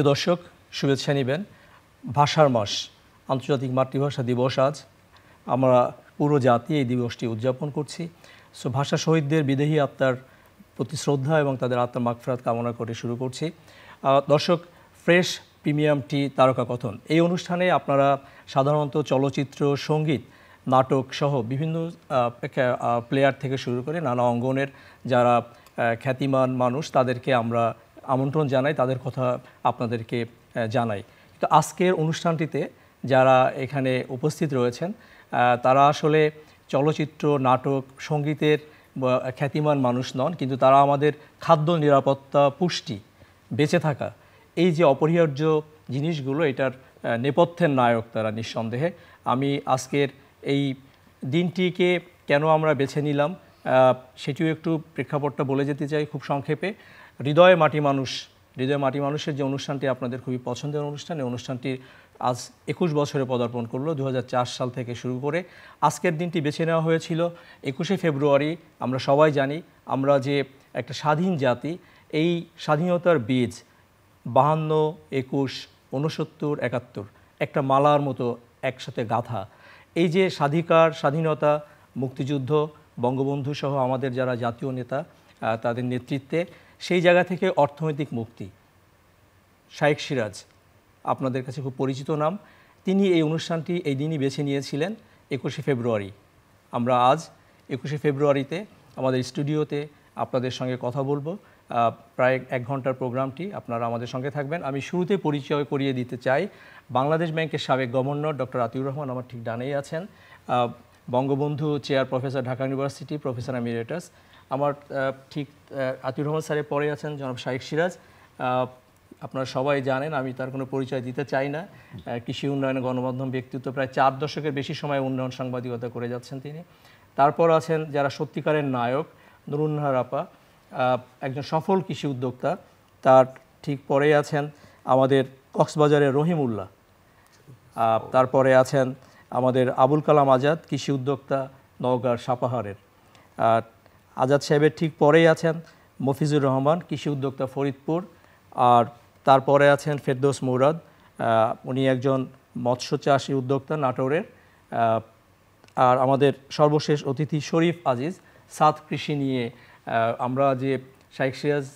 প্রিয় দর্শক, শুভেচ্ছা নেবেন। ভাষার মাস, আন্তর্জাতিক মাতৃভাষা দিবস আজ। আমরা পুরো জাতি এই দিবসটি উদযাপন করছি। সো ভাষা শহীদদের বিদেহী আত্মার প্রতি শ্রদ্ধা এবং তাদের আত্মার মাগফিরাত কামনা করে শুরু করছি। দর্শক, ফ্রেশ প্রিমিয়াম টি তারকা কথন। এই অনুষ্ঠানে আপনারা সাধারণত চলচ্চিত্র, সংগীত, নাটক সহ বিভিন্ন প্লেয়ার থেকে শুরু করে নানা অঙ্গনের যারা খ্যাতিমান মানুষ, তাদেরকে আমরা আমন্ত্রণ জানাই, তাদের কথা আপনাদেরকে জানাই। তো আজকের অনুষ্ঠানটিতে যারা এখানে উপস্থিত রয়েছেন তারা আসলে চলচ্চিত্র, নাটক, সঙ্গীতের খ্যাতিমান মানুষ নন, কিন্তু তারা আমাদের খাদ্য নিরাপত্তা, পুষ্টি, বেঁচে থাকা, এই যে অপরিহার্য জিনিসগুলো, এটার নেপথ্যের নায়ক তারা নিঃসন্দেহে। আমি আজকের এই দিনটিকে কেন আমরা বেছে নিলাম সেটিও একটু প্রেক্ষাপটটা বলে যেতে চাই খুব সংক্ষেপে। হৃদয় মাটি মানুষ, হৃদয় মাটি মানুষের যে অনুষ্ঠানটি আপনাদের খুবই পছন্দের অনুষ্ঠান, এই অনুষ্ঠানটি আজ একুশ বছরে পদার্পণ করল দু হাজার চার সাল থেকে শুরু করে। আজকের দিনটি বেছে নেওয়া হয়েছিল একুশে ফেব্রুয়ারি, আমরা সবাই জানি, আমরা যে একটা স্বাধীন জাতি, এই স্বাধীনতার বীজ, বাহান্ন, একুশ উনসত্তর একাত্তর, একটা মালার মতো একসাথে গাথা। এই যে স্বাধিকার, স্বাধীনতা, মুক্তিযুদ্ধ, বঙ্গবন্ধু সহ আমাদের যারা জাতীয় নেতা তাদের নেতৃত্বে সেই জায়গা থেকে অর্থনৈতিক মুক্তি। শাইখ সিরাজ, আপনাদের কাছে খুব পরিচিত নাম। তিনি এই অনুষ্ঠানটি এই দিনই বেছে নিয়েছিলেন, একুশে ফেব্রুয়ারি। আমরা আজ একুশে ফেব্রুয়ারিতে আমাদের স্টুডিওতে আপনাদের সঙ্গে কথা বলব। প্রায় এক ঘণ্টার প্রোগ্রামটি, আপনারা আমাদের সঙ্গে থাকবেন। আমি শুরুতে পরিচয় করিয়ে দিতে চাই। বাংলাদেশ ব্যাংকের সাবেক গভর্নর ডক্টর আতিউর রহমান আমার ঠিক ডানেই আছেন। Bangabandhu chair professor Dhaka university professor emeritus আমার ঠিক আহ, আতিউর রহমান স্যারের পরে আছেন জনাব শাইখ সিরাজ। আপনারা সবাই জানেন আমি তার কোনো পরিচয় দিতে চাই না। কৃষি উন্নয়ন গণমাধ্যম ব্যক্তিত্ব প্রায় চার দশকের বেশি সময় উন্নয়ন সাংবাদিকতা করে যাচ্ছেন তিনি। তারপর আছেন যারা সত্যিকারের নায়ক নুরুন্নাহার আপা একজন সফল কৃষি উদ্যোক্তা। তার ঠিক পরেই আছেন আমাদের কক্সবাজারের রহিমউল্লাহ আহ, তারপরে আছেন আমাদের আবুল কালাম আজাদ কৃষি উদ্যোক্তা নওগাঁর সাপাহারের। আজাদ সাহেবের ঠিক পরেই আছেন মফিজুর রহমান, কৃষি উদ্যোক্তা ফরিদপুর, আর তারপরে আছেন ফেরদৌস মুরাদ উনি একজন মৎস্য চাষী উদ্যোক্তা নাটোরের আর আমাদের সর্বশেষ অতিথি শরীফ আজিজ, সাত কৃষি নিয়ে আমরা যে শাইখ সিরাজ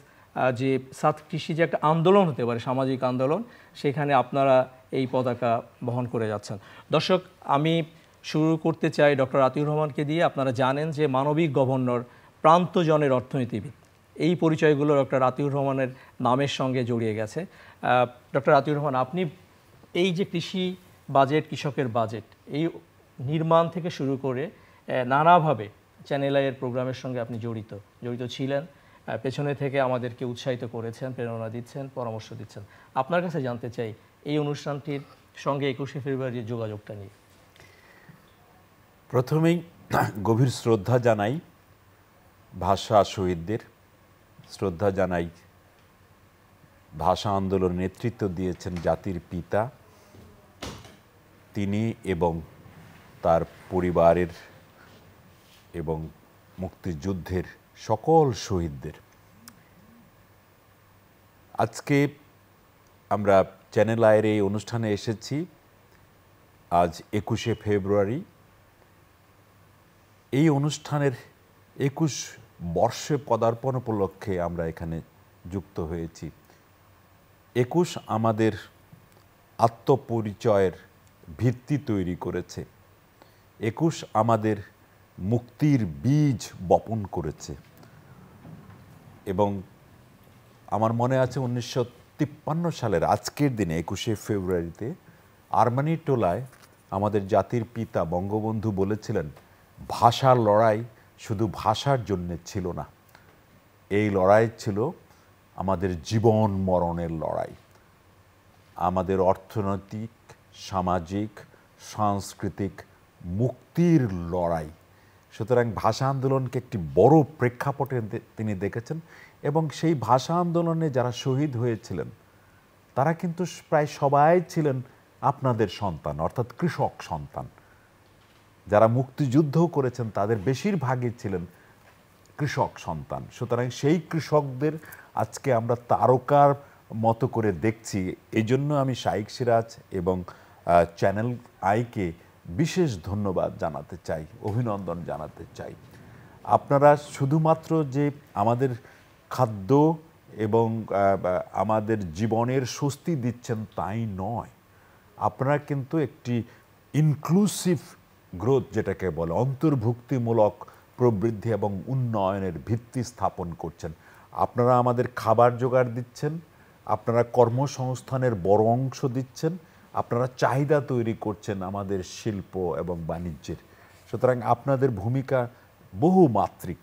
যে সাত কৃষি যে একটা আন্দোলন হতে পারে, সামাজিক আন্দোলন, সেখানে আপনারা এই পতাকা বহন করে যাচ্ছেন। দর্শক, আমি শুরু করতে চাই ডক্টর আতিউর রহমানকে দিয়ে। আপনারা জানেন যে মানবিক গভর্নর প্রান্তজনের অর্থনীতিবিদ। এই পরিচয়গুলো ডক্টর আতিউর রহমানের নামের সঙ্গে জড়িয়ে গেছে। ডক্টর আতিউর রহমান, আপনি এই যে কৃষি বাজেট, কৃষকের বাজেট, এই নির্মাণ থেকে শুরু করে নানাভাবে চ্যানেল আইয়ের প্রোগ্রামের সঙ্গে আপনি জড়িত জড়িত ছিলেন। পেছনে থেকে আমাদেরকে উৎসাহিত করেছেন, প্রেরণা দিচ্ছেন, পরামর্শ দিচ্ছেন। আপনার কাছে জানতে চাই, এই অনুষ্ঠানটির সঙ্গে একুশে ফেব্রুয়ারির যোগাযোগটা নিয়ে। প্রথমেই গভীর শ্রদ্ধা জানাই ভাষা শহীদদের শ্রদ্ধা জানাই। ভাষা আন্দোলনের নেতৃত্ব দিয়েছেন জাতির পিতা, তিনি এবং তার পরিবারের এবং মুক্তিযুদ্ধের সকল শহীদদের। আজকে আমরা চ্যানেল আয়ের এই অনুষ্ঠানে এসেছি। আজ একুশে ফেব্রুয়ারি। এই অনুষ্ঠানের একুশ বর্ষে পদার্পণ উপলক্ষে আমরা এখানে যুক্ত হয়েছি। একুশ আমাদের আত্মপরিচয়ের ভিত্তি তৈরি করেছে। একুশ আমাদের মুক্তির বীজ বপন করেছে। এবং আমার মনে আছে উনিশশো তিপ্পান্ন সালের আজকের দিনে একুশে ফেব্রুয়ারিতে আরমানি টোলায় আমাদের জাতির পিতা বঙ্গবন্ধু বলেছিলেন ভাষার লড়াই শুধু ভাষার জন্য ছিল না। এই লড়াই ছিল আমাদের জীবন মরণের লড়াই। আমাদের অর্থনৈতিক, সামাজিক, সাংস্কৃতিক মুক্তির লড়াই। সুতরাং ভাষা আন্দোলনকে একটি বড় প্রেক্ষাপটে তিনি দেখেছেন এবং সেই ভাষা আন্দোলনে যারা শহীদ হয়েছিলেন, তারা কিন্তু প্রায় সবাই ছিলেন আপনাদের সন্তান, অর্থাৎ কৃষক সন্তান। যারা মুক্তিযুদ্ধ করেছেন, তাদের বেশিরভাগই ছিলেন কৃষক সন্তান। সুতরাং সেই কৃষকদের আজকে আমরা তারকার মতো করে দেখছি। এই জন্য আমি শাইক সিরাজ এবং চ্যানেল আইকে বিশেষ ধন্যবাদ জানাতে চাই, অভিনন্দন জানাতে চাই। আপনারা শুধুমাত্র যে আমাদের খাদ্য এবং আমাদের জীবনের স্বস্তি দিচ্ছেন তাই নয়, আপনারা কিন্তু একটি ইনক্লুসিভ গ্রোথ যেটাকে বলে অন্তর্ভুক্তিমূলক প্রবৃদ্ধি এবং উন্নয়নের ভিত্তি স্থাপন করছেন। আপনারা আমাদের খাবার জোগাড় দিচ্ছেন, আপনারা কর্মসংস্থানের বড় অংশ দিচ্ছেন, আপনারা চাহিদা তৈরি করছেন আমাদের শিল্প এবং বাণিজ্যের। সুতরাং আপনাদের ভূমিকা বহুমাত্রিক।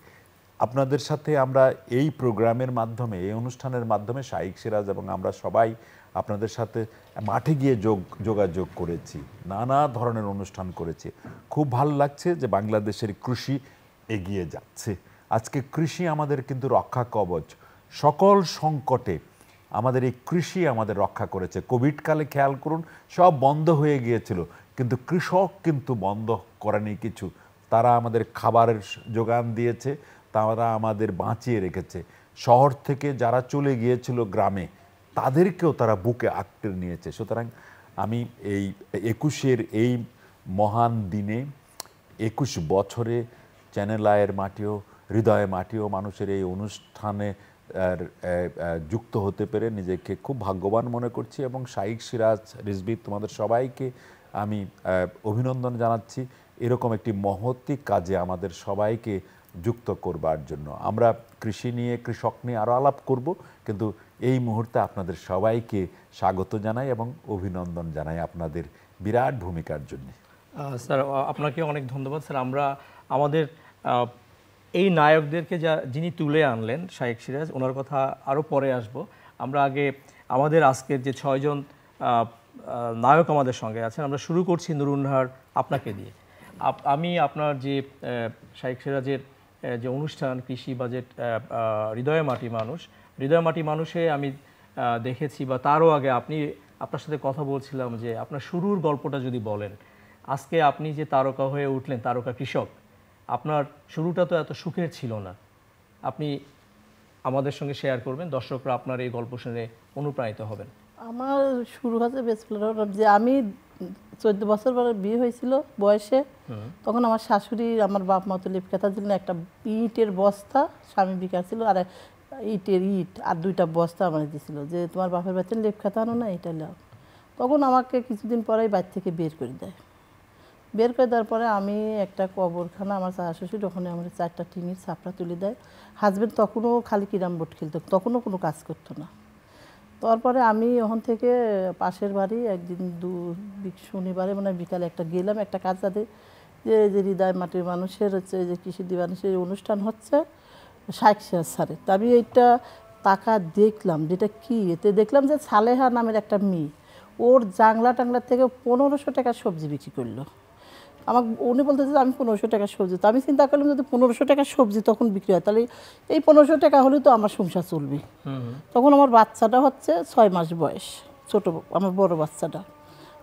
আপনাদের সাথে আমরা এই প্রোগ্রামের মাধ্যমে, এই অনুষ্ঠানের মাধ্যমে শাইক সিরাজ এবং আমরা সবাই আপনাদের সাথে মাঠে গিয়ে যোগ, যোগাযোগ করেছি, নানা ধরনের অনুষ্ঠান করেছি। খুব ভালো লাগছে যে বাংলাদেশের কৃষি এগিয়ে যাচ্ছে। আজকে কৃষি আমাদের কিন্তু রক্ষা কবচ। সকল সংকটে আমাদের এই কৃষি আমাদের রক্ষা করেছে। কোভিডকালে খেয়াল করুন, সব বন্ধ হয়ে গিয়েছিল। কিন্তু কৃষক কিন্তু বন্ধ করেনি কিছু। তারা আমাদের খাবারের যোগান দিয়েছে, তারা আমাদের বাঁচিয়ে রেখেছে। শহর থেকে যারা চলে গিয়েছিল গ্রামে তাদেরকেও তারা বুকে আঁকড়ে নিয়েছে। সুতরাং আমি এই একুশের এই মহান দিনে, একুশ বছরে চ্যানেল আয়ের মাটিও, হৃদয়ে মাটিও মানুষের এই অনুষ্ঠানে যুক্ত হতে পেরে নিজেকে খুব ভাগ্যবান মনে করছি এবং শাইক সিরাজ রিজবি তোমাদের সবাইকে আমি অভিনন্দন জানাচ্ছি। এরকম একটি মহৎ কাজে আমাদের সবাইকে যুক্ত করবার জন্য। আমরা কৃষি নিয়ে, কৃষক নিয়ে আরও আলাপ করব। কিন্তু এই মুহূর্তে আপনাদের সবাইকে স্বাগত জানাই এবং অভিনন্দন জানাই আপনাদের বিরাট ভূমিকার জন্য। স্যার আপনাকে অনেক ধন্যবাদ। স্যার, আমরা আমাদের এই নায়কদেরকে যা, যিনি তুলে আনলেন শাহেক সিরাজ, ওনার কথা আরও পরে আসব। আমরা আগে আমাদের আজকের যে ছয়জন নায়ক আমাদের সঙ্গে আছেন, আমরা শুরু করছি নুরুন্নাহার আপনাকে দিয়ে। আমি আপনার যে শাহেক সিরাজের যে অনুষ্ঠান, কৃষি বাজেট হৃদয় মাটি মানুষ। হৃদয় মাটি মানুষে আমি দেখেছি বা তারও আগে আপনি, আপনার সাথে কথা বলছিলাম যে আপনার শুরুর গল্পটা যদি বলেন, আজকে আপনি যে তারকা হয়ে উঠলেন, তারকা কৃষক, আপনার শুরুটা তো এত সুখের ছিল না। আপনি আমাদের সঙ্গে শেয়ার করবেন, দর্শকরা আপনার এই গল্প শুনে অনুপ্রাণিত হবেন। আমার শুরু হচ্ছে বেসপ্লার যে আমি চোদ্দ বছর পরে বিয়ে হয়েছিল বয়সে তখন আমার শাশুড়ি আমার বাপ মা তো লিপকাতার জন্য একটা ইটের বস্তা স্বামী বিকা ছিল আর ইটের ইট আর দুইটা বস্তা আমার দিয়েছিল যে তোমার বাপের বাচ্চা লেপ খাতা আনো না এটা লাও তখন আমাকে কিছুদিন পরেই বাড়ি থেকে বের করে দেয়। বের করে দেওয়ার পরে আমি একটা কবরখানা আমার চাষা শ্বশুর ওখানে আমার চারটা টিনের ছাপড়া তুলে দেয়। হাজবেন্ড তখনও খালি কিরাম বোর্ড খেলতো তখনও কোনো কাজ করতো না। তারপরে আমি ওখান থেকে পাশের বাড়ি একদিন দু শনিবারে মানে বিকালে একটা গেলাম একটা কাজ যাতে যে যে হৃদয় মাটির মানুষের হচ্ছে যে কৃষি দিবানিসের অনুষ্ঠান হচ্ছে ষাট সারে তা আমি এইটা টাকা দেখলাম যেটা কি? এতে দেখলাম যে সালেহা নামের একটা মেয়ে, ওর জাংলা টাংলা থেকে পনেরোশো টাকা সবজি বিক্রি করল। আমার উনি বলতেছে যে আমি পনেরোশো টাকা সবজি তো আমি চিন্তা করলাম যদি পনেরোশো টাকা সবজি তখন বিক্রি হয় তাহলে এই পনেরোশো টাকা হলেও তো আমার সংসার চলবে। তখন আমার বাচ্চাটা হচ্ছে ছয় মাস বয়স ছোট আমার বড় বাচ্চাটা।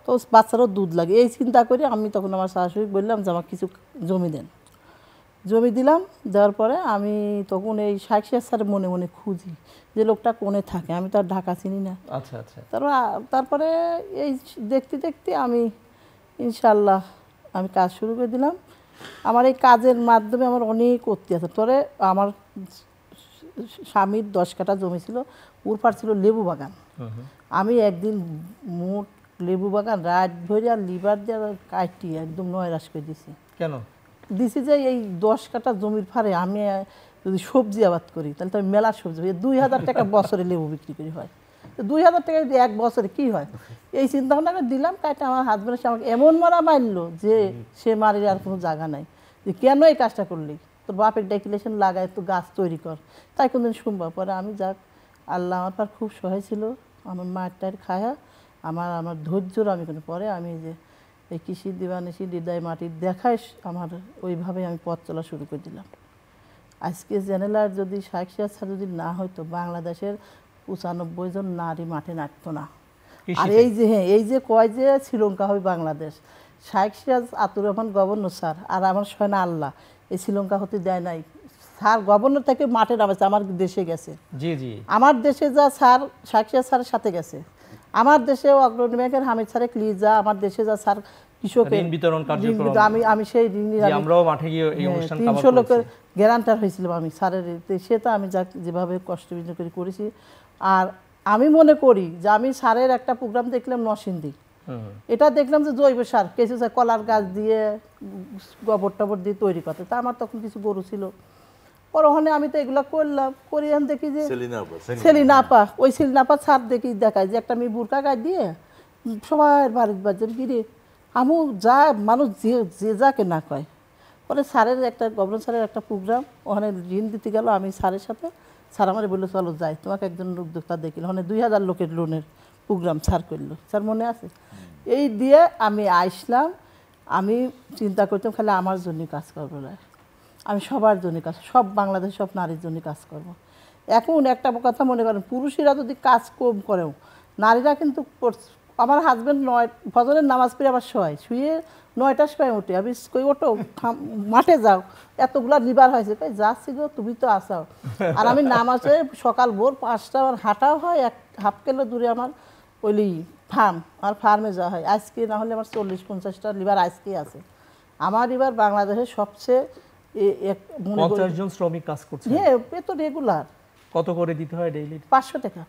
তো বাচ্চারও দুধ লাগে। এই চিন্তা করে আমি তখন আমার শাশুড়ি বললাম যে আমার কিছু জমি দেন। জমি দিলাম দেওয়ার পরে আমি তখন এই ষাট স্যার মনে মনে খুঁজি যে লোকটা কোণে থাকে আমি তো আর ঢাকা চিনি না। আচ্ছা আচ্ছা। তারপর তারপরে এই দেখতে দেখতে আমি ইনশাল্লাহ আমি কাজ শুরু করে দিলাম। আমার এই কাজের মাধ্যমে আমার অনেক করতে আছে। পরে আমার স্বামীর দশ কাঠা জমি ছিল উরপার ছিল লেবু বাগান। আমি একদিন মোট লেবু বাগান রাত ভরে আর লিভার দিয়ে কাটি একদম নয়রাস করে দিছি। কেন? দিছি যে এই দশ কাঠা জমির ফারে আমি যদি সবজি আবাদ করি তাহলে তো আমি মেলা সবজি। দুই হাজার টাকা বছরে লেবু বিক্রি করি হয়। দুই হাজার টাকা যদি এক বছরে কি হয়? এই চিন্তা ভাবনা দিলাম, কাইটা আমার হাজবেন্ড এসে আমাকে এমন মারা মারলো যে সে মারির আর কোনো জায়গা নাই। যে কেন এই কাজটা করলি? তোর বাপের ডেকুলেশন লাগায় তো গাছ তৈরি কর। তাই কোনদিন শুনবা। পরে আমি যাক, আল্লাহ আমার পর খুব সহায় ছিল। আমার মায়ের টায়ের খায়া, আমার আমার ধৈর্যর আমি কোনো, পরে আমি যে এই কৃষি দিবানিসি হৃদয় মাটির দেখায় আমার ওইভাবে আমি পথ চলা শুরু করে দিলাম। আজকে জেনেলার যদি সিরাজ স্যার যদি না হয়তো বাংলাদেশের পঁচানব্বই জন নারী মাঠে নাটতো না। আর এই যে হ্যাঁ এই যে কয় যে শ্রীলঙ্কা হবে বাংলাদেশ শাহেক সিরাজ আতুর রহমান গভর্নর স্যার আর আমার সয়না আল্লাহ এই শ্রীলঙ্কা হতে দেয় নাই। স্যার গভর্নর থেকে মাঠে নামেছে আমার দেশে গেছে। জি জি। আমার দেশে যা স্যার সাক্ষিয়া স্যারের সাথে গেছে। আমার দেশে অগ্রণী ব্যাংকের হামিদ স্যারের লিজা আমার দেশে যা স্যার কৃষকের বিতরণ ঋণ কার্যক্রম। আমি আমি সেই ঋণ জি, আমরাও মাঠে গিয়ে এই হ্যাঁ, অনুষ্ঠান তিনশো লোকের গ্যারান্টার হয়েছিলাম আমি স্যারের। সেটা আমি যা যেভাবে কষ্ট বিন্দু করে করেছি আর আমি মনে করি যে আমি স্যারের একটা প্রোগ্রাম দেখলাম হুম। এটা দেখলাম যে জৈব সার কিছু কলার গাছ দিয়ে গোবর টবর দিয়ে তৈরি করতে। তা আমার তখন কিছু গরু ছিল। পরহনে আমি তো এগুলো করলাম করি আমি দেখি যে সেলিনা আপা, সেলিনা। সেলিনাপা ওই সেলিনাপা সার দেখি দেখায় যে একটা মেয়ে বুরকা গায়ে দিয়ে সবাই বাড়ির বাজে গিরে আমু যা মানুষ যে যে যাকে না কয়। পরে স্যারের একটা গভর্নর স্যারের একটা প্রোগ্রাম ওখানে ঋণ দিতে গেল আমি স্যারের সাথে। স্যার আমার বলল চলো যাই। তোমাকে একজন লোক উদ্যোক্তা দেখিল। মানে দুই হাজার লোকের লোনের প্রোগ্রাম স্যার করল। স্যার মনে আছে? এই দিয়ে আমি আসলাম আমি চিন্তা করতাম খালি আমার জন্য কাজ করব না। আমি সবার জন্য কাজ সব বাংলাদেশ সব নারীর জন্য কাজ করব। এখন একটা কথা মনে করেন পুরুষেরা যদি কাজ কম করেও নারীরা কিন্তু। আমার হাজব্যান্ড নয় ফজরের নামাজ পড়ে আবার শোয়। শুয়ে নয়টার সময় উঠে। আমি কই ওঠো মাঠে যাও। এতগুলা নিবার হয়েছে। কই যাচ্ছি গো তুমি তো আসাও। আর আমি নামাজে সকাল ভোর পাঁচটা আমার হাঁটাও হয় এক হাফ কিলো দূরে আমার ওইলি ফার্ম আর ফার্মে যাওয়া হয়। আজকে না হলে আমার চল্লিশ পঞ্চাশটা লিভার আজকে আছে। আমার এবার বাংলাদেশের সবচেয়ে মনে জন শ্রমিক কাজ করছে। হ্যাঁ তো রেগুলার কত করে দিতে হয় ডেইলি পাঁচশো টাকা।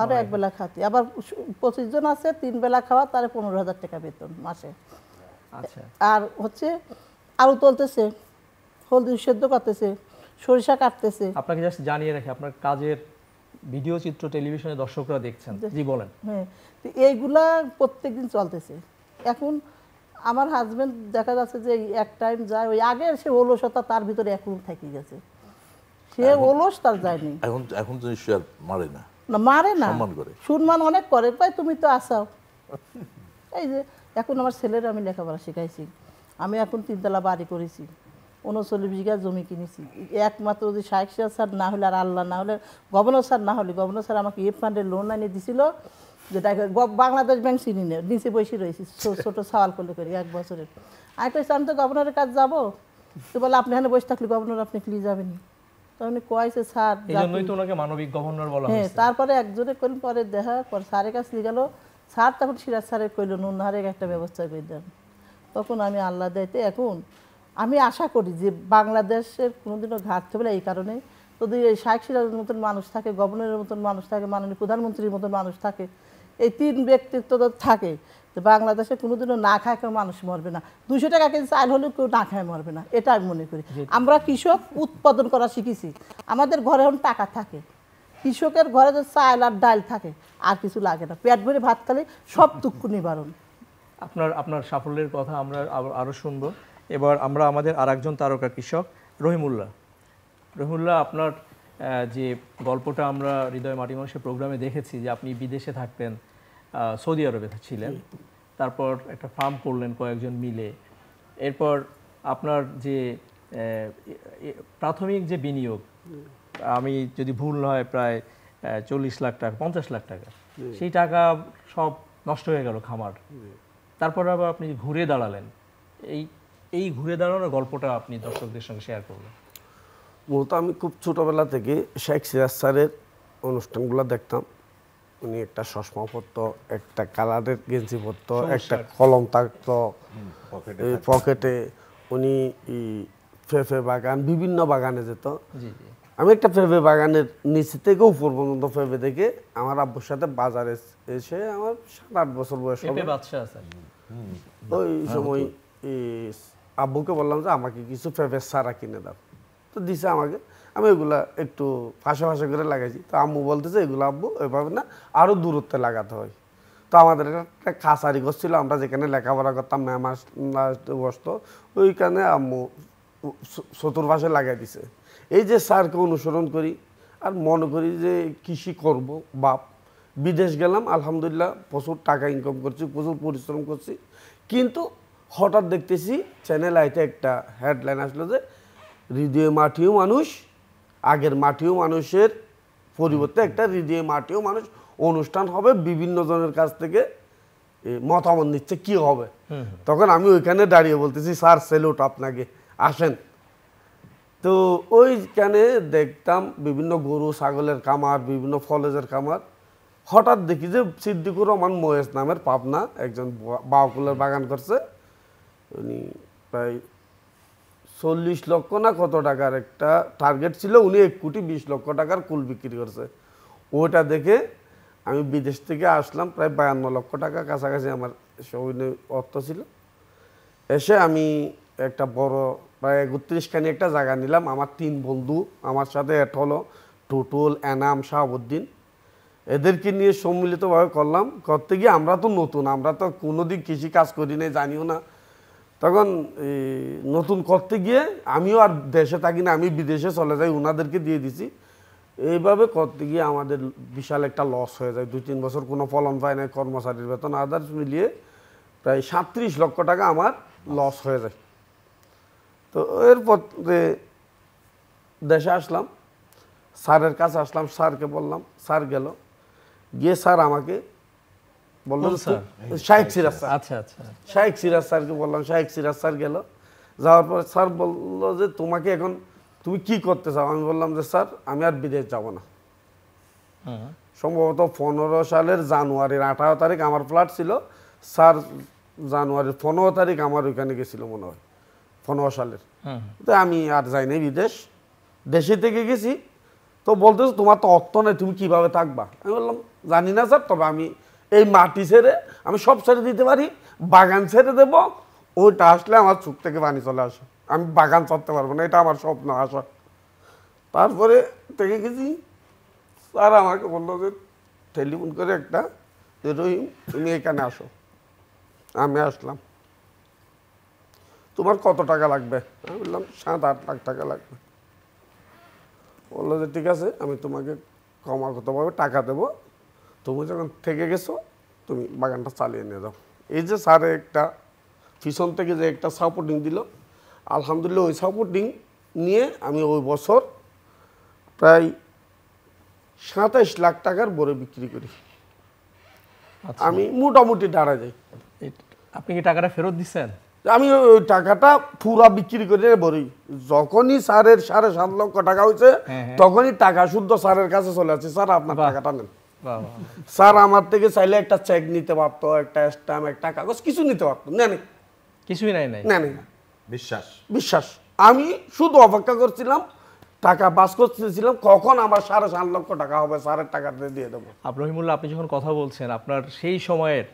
আরও এক বেলা খাতে। আবার পঁচিশ জন আছে তিন বেলা খাওয়া তারে পনেরো হাজার টাকা বেতন মাসে। আচ্ছা। আর হচ্ছে আলু তুলতেছে হলদি সেদ্ধ করতেছে সরিষা কাটতেছে। আপনাকে জাস্ট জানিয়ে রাখি আপনার কাজের ভিডিও চিত্র টেলিভিশনে দর্শকরা দেখছেন। জি বলেন। হ্যাঁ তো এইগুলা প্রত্যেক দিন চলতেছে। এখন আমার হাজবেন্ড দেখা যাচ্ছে যে এই এক টাইম যায় ওই আগের সে অলসতা তার ভিতরে এখন থেকে গেছে। সে অলস তার যায়নি এখন এখন তো নিশ্চয়ই আর মারে না। না মারে না। সম্মান অনেক করে। ভাই তুমি তো আসাও। এই যে এখন আমার ছেলের আমি লেখাপড়া শিখাইছি। আমি এখন তিনতলা বাড়ি করেছি। উনচল্লিশ বিঘা জমি কিনেছি। একমাত্র যদি শাহেক সিরাজ স্যার না হলে আর আল্লাহ না হলে গভর্নর স্যার না হলে গভর্নর স্যার আমাকে ইয়ে ফান্ডের লোন এনে দিছিল যেটা বাংলাদেশ ব্যাংক চিনি না নিচে বসে রয়েছি ছোটো সওয়াল করলে করি এক বছরের। আমি কইছি আমি তো গভর্নরের কাছে যাব। তো বলে আপনি এখানে বসে থাকলে গভর্নর আপনি ক্লিয়ে যাবেনি তখন কয়েছে স্যার এই জন্যই তো ওনাকে মানবিক গভর্নর বলা হ্যাঁ তারপরে একজনে কইল পরে দেখা পর স্যারের কাছে নিয়ে গেল। স্যার তখন সিরাজ স্যারের কইল নুনহারের একটা ব্যবস্থা করে দেন। তখন আমি আল্লাহ দাইতে এখন আমি আশা করি যে বাংলাদেশের কোনোদিনও ঘাটতে বলে এই কারণে। যদি এই শাহেক সিরাজের মতন মানুষ থাকে গভর্নরের মতন মানুষ থাকে মাননীয় প্রধানমন্ত্রীর মতন মানুষ থাকে এই তিন ব্যক্তিত্ব থাকে তো বাংলাদেশে কোনোদিনও না খায় কেউ মানুষ মরবে না। দুশো টাকা কেজি চাল হলেও কেউ না খায় মরবে না। এটা আমি মনে করি। আমরা কৃষক উৎপাদন করা শিখেছি। আমাদের ঘরে এখন টাকা থাকে। কৃষকের ঘরে যে চাল আর ডাল থাকে আর কিছু লাগে না। পেট ভরে ভাত খালে সব দুঃখ নিবারণ। আপনার আপনার সাফল্যের কথা আমরা আরও আরও শুনব। এবার আমরা আমাদের আরেকজন তারকা কৃষক রহিমুল্লাহ। রহিমুল্লাহ আপনার যে গল্পটা আমরা হৃদয় মাটি মানুষের প্রোগ্রামে দেখেছি যে আপনি বিদেশে থাকতেন সৌদি আরবে ছিলেন। তারপর একটা ফার্ম করলেন কয়েকজন মিলে। এরপর আপনার যে প্রাথমিক যে বিনিয়োগ আমি যদি ভুল না হয় প্রায় চল্লিশ লাখ টাকা পঞ্চাশ লাখ টাকা। সেই টাকা সব নষ্ট হয়ে গেল খামার। তারপর আবার আপনি ঘুরে দাঁড়ালেন এই এই ঘুরে দাঁড়ানোর গল্পটা আপনি দর্শকদের সঙ্গে শেয়ার করবেন মূলত আমি খুব ছোটোবেলা থেকে শেখ সিরাজ স্যারের অনুষ্ঠানগুলো দেখতাম। উনি একটা চশমা পরতো একটা কালারের গেঞ্জি পরতো একটা কলম থাকতো পকেটে উনি ফেফে বাগান বিভিন্ন বাগানে যেত। জি জি। আমি একটা ফেবে বাগানের নিচে থেকে উপর পর্যন্ত ফেবে দেখে আমার আব্বুর সাথে বাজারে এসে আমার সাত আট বছর বয়স ওই সময় আব্বুকে বললাম যে আমাকে কিছু ফেফের সারা কিনে দাও। তো দিছে আমাকে। আমি ওইগুলা একটু ফাঁসে ফাঁসে করে লাগাইছি। তো আম্মু বলতেছে, এগুলো আব্বু ওইভাবে না আরও দূরত্বে লাগাতে হয়। তো আমাদের একটা খাসারি ঘর ছিল, আমরা যেখানে লেখাপড়া করতাম, ম্যাম বসতো, ওইখানে আম্মু চতুর্পাশে লাগাই দিছে। এই যে স্যারকে অনুসরণ করি আর মনে করি যে কৃষি করব, বাপ। বিদেশ গেলাম, আলহামদুলিল্লাহ প্রচুর টাকা ইনকাম করছি, প্রচুর পরিশ্রম করছি। কিন্তু হঠাৎ দেখতেছি চ্যানেল আইতে একটা হেডলাইন আসলো যে হৃদয়ে মাটিও মানুষ আগের মাটিও মানুষের পরিবর্তে একটা হৃদয়ে মাটিও মানুষ। অনুষ্ঠান হবে বিভিন্ন জনের কাছ থেকে মতামত নিচ্ছে কি হবে। তখন আমি ওইখানে দাঁড়িয়ে বলতেছি স্যার সেলুট আপনাকে আসেন। তো ওইখানে দেখতাম বিভিন্ন গরু ছাগলের কামার বিভিন্ন ফলেজের কামার হঠাৎ দেখি যে সিদ্দিকুর রহমান মহেশ নামের পাবনা একজন বাউকুলের বাগান করছে। উনি প্রায় চল্লিশ লক্ষ না কত টাকার একটা টার্গেট ছিল, উনি এক কোটি বিশ লক্ষ টাকার কুল বিক্রি করছে। ওটা দেখে আমি বিদেশ থেকে আসলাম, প্রায় বায়ান্ন লক্ষ টাকা কাছাকাছি আমার সৈন্য অর্থ ছিল। এসে আমি একটা বড়, প্রায় একত্রিশখানি একটা জায়গা নিলাম। আমার তিন বন্ধু, আমার সাথে এট হলো টুটুল, এনাম, শাহাবুদ্দিন। এদেরকে নিয়ে সম্মিলিতভাবে করলাম। করতে গিয়ে আমরা তো নতুন, আমরা তো কোনো কোনোদিন কৃষি কাজ করি নাই, জানিও না। তখন নতুন করতে গিয়ে আমিও আর দেশে থাকি না, আমি বিদেশে চলে যাই ওনাদেরকে দিয়ে দিছি। এইভাবে করতে গিয়ে আমাদের বিশাল একটা লস হয়ে যায়। দুই, তিন বছর কোনো ফলন পায় না কর্মচারীর বেতন। আদার্স মিলিয়ে প্রায় সাতত্রিশ লক্ষ টাকা আমার লস হয়ে যায়। তো এরপর দেশে আসলাম, স্যারের কাছে আসলাম, স্যারকে বললাম, স্যার গেল। গিয়ে স্যার আমাকে বলল কোন যে স্যার? তু- শাহেক সিরাজ স্যার। আচ্ছা আচ্ছা শাহেক সিরাজ স্যারকে বললাম শাহেক সিরাজ স্যার গেল। যাওয়ার পর স্যার বলল যে তোমাকে এখন তুমি কি করতে চাও? আমি বললাম যে স্যার আমি আর বিদেশ যাব না। সম্ভবত পনেরো সালের জানুয়ারির আঠারো তারিখ আমার ফ্লাইট ছিল। স্যার জানুয়ারির পনেরো তারিখ আমার ওইখানে গেছিল মনে হয় পনেরো সালের। তো আমি আর যাই নাই বিদেশ। দেশে থেকে গেছি। তো বলতেছে তোমার তো অর্থ নেই তুমি কীভাবে থাকবা? আমি বললাম জানি না স্যার তবে আমি এই মাটি ছেড়ে আমি সব ছেড়ে দিতে পারি, বাগান ছেড়ে দেব, ওইটা আসলে আমার চোখ থেকে পানি চলে আসে। আমি বাগান চড়তে পারব না, এটা আমার স্বপ্ন আসা তারপরে থেকে গেছি, স্যার আমাকে বলল যে টেলিফোন করে একটা যে, রহিম, তুমি এখানে আসো। আমি আসলাম। তোমার কত টাকা লাগবে? আমি বললাম, সাত, আট লাখ টাকা লাগবে। বলল যে, ঠিক আছে, আমি তোমাকে ক্রমাগতভাবে টাকা দেবো তুমি যখন থেকে গেছো তুমি বাগানটা চালিয়ে নিয়ে যাও। এই যে স্যারে একটা পিছন থেকে যে একটা সাপোর্টিং দিল আলহামদুলিল্লাহ ওই সাপোর্টিং নিয়ে আমি ওই বছর প্রায় সাতাইশ লাখ টাকার বড়ে বিক্রি করি। আচ্ছা। আমি মোটামুটি দাঁড়া যাই। আপনি কি টাকাটা ফেরত দিচ্ছেন? আমি ওই- টাকাটা পুরা বিক্রি করে বলি যখনই স্যারের সাড়ে সাত লক্ষ টাকা হয়েছে হ্যাঁ, হ্যাঁ। তখনই টাকা শুদ্ধ স্যারের কাছে চলে আসছে স্যার আপনার টাকাটা নেন। স্যার আমার থেকে চাইলে একটা চেক নিতে পারতো একটা স্ট্যাম্প একটা কাগজ কিছু নিতে পারতো। নেন কিছুই নাই নাই। নেন বিশ্বাস। বিশ্বাস। আমি শুধু অপেক্ষা করছিলাম টাকা পাস করতেছিলাম কখন আমার সাড়ে সাত লক্ষ টাকা হবে স্যারের টাকাটা দিয়ে দেবো। আপ রহিমুল্লাহ আপনি যখন কথা বলছেন আপনার সেই সময়ের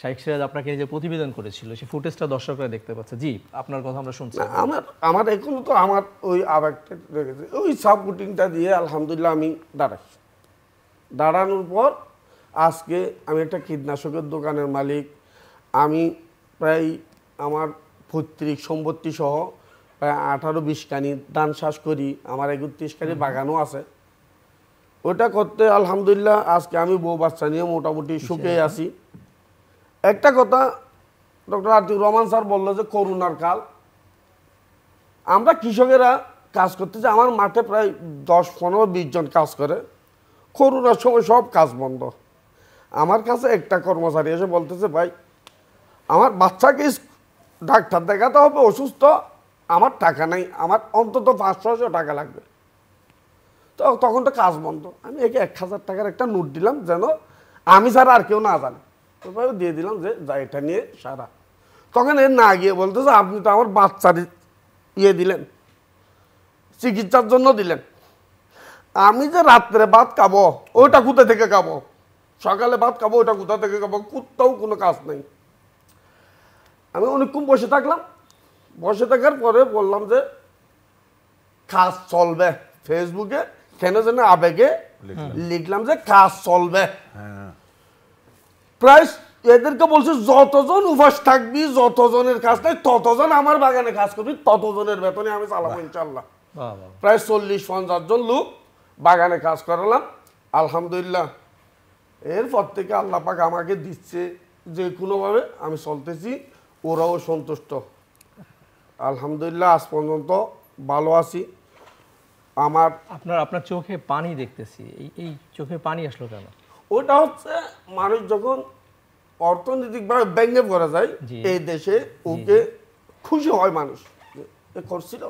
শাইখ সিরাজ আপনাকে যে প্রতিবেদন করেছিল সেই ফুটেজটা দর্শকরা দেখতে পাচ্ছে। জি আপনার কথা আমরা শুনছি। আমার আমার এখনও তো আমার ওই আবেগটা রেখেছে ওই সাপোর্টিংটা দিয়ে আলহামদুলিল্লাহ আমি দাঁড়াই। দাঁড়ানোর পর আজকে আমি একটা কীটনাশকের দোকানের মালিক। আমি প্রায় আমার পৈতৃক সম্পত্তি সহ প্রায় আঠারো বিশ কানি ধান চাষ করি। আমার একত্রিশ কানি বাগানও আছে। ওটা করতে আলহামদুলিল্লাহ আজকে আমি বউ বাচ্চা নিয়ে মোটামুটি সুখে আছি। একটা কথা ডক্টর আতিক রহমান স্যার বলল যে করোনার কাল। আমরা কৃষকেরা কাজ করতে যে আমার মাঠে প্রায় দশ পনেরো বিশ জন কাজ করে। করোনার সময় সব কাজ বন্ধ। আমার কাছে একটা কর্মচারী এসে বলতেছে, ভাই, আমার বাচ্চাকে ডাক্তার দেখাতে হবে, অসুস্থ, আমার টাকা নেই, আমার অন্তত পাঁচশো টাকা লাগবে। তো তখন তো কাজ বন্ধ। আমি একে এক হাজার টাকার একটা নোট দিলাম যেন আমি ছাড়া আর কেউ না জানে। ভাই, দিয়ে দিলাম যে, যা, এটা নিয়ে সারা। তখন এর না গিয়ে বলতেছে, আপনি তো আমার বাচ্চার ইয়ে দিলেন, চিকিৎসার জন্য দিলেন। আমি যে রাত্রে ভাত খাব ওইটা কোথা থেকে খাব। সকালে ভাত খাব ওইটা কোথা থেকে খাব কোথাও কোনো কাজ নেই। আমি অনেকক্ষণ বসে থাকলাম। বসে থাকার পরে বললাম যে কাজ চলবে। ফেসবুকে কেন যেন আবেগে লিখলাম। যে কাজ চলবে। হ্যাঁ। প্রায় এদেরকে বলছে যতজন উপাস থাকবি যতজনের কাজ নেই ততজন আমার বাগানে কাজ করবি ততজনের বেতনে আমি চালাবো ইনশাল্লাহ প্রায় চল্লিশ পঞ্চাশ জন লোক বাগানে কাজ করালাম। আলহামদুলিল্লাহ। এরপর থেকে আল্লাহ পাক আমাকে দিচ্ছে যে কোনোভাবে আমি চলতেছি ওরাও সন্তুষ্ট। আলহামদুলিল্লাহ আজ পর্যন্ত ভালো আছি। আমার আপনার আপনার চোখে পানি দেখতেছি। এই এই চোখে পানি আসলো কেন? ওটা হচ্ছে মানুষ যখন অর্থনৈতিকভাবে ব্যঙ্গে করা যায় এই দেশে ওকে খুশি হয় মানুষ। করছিল।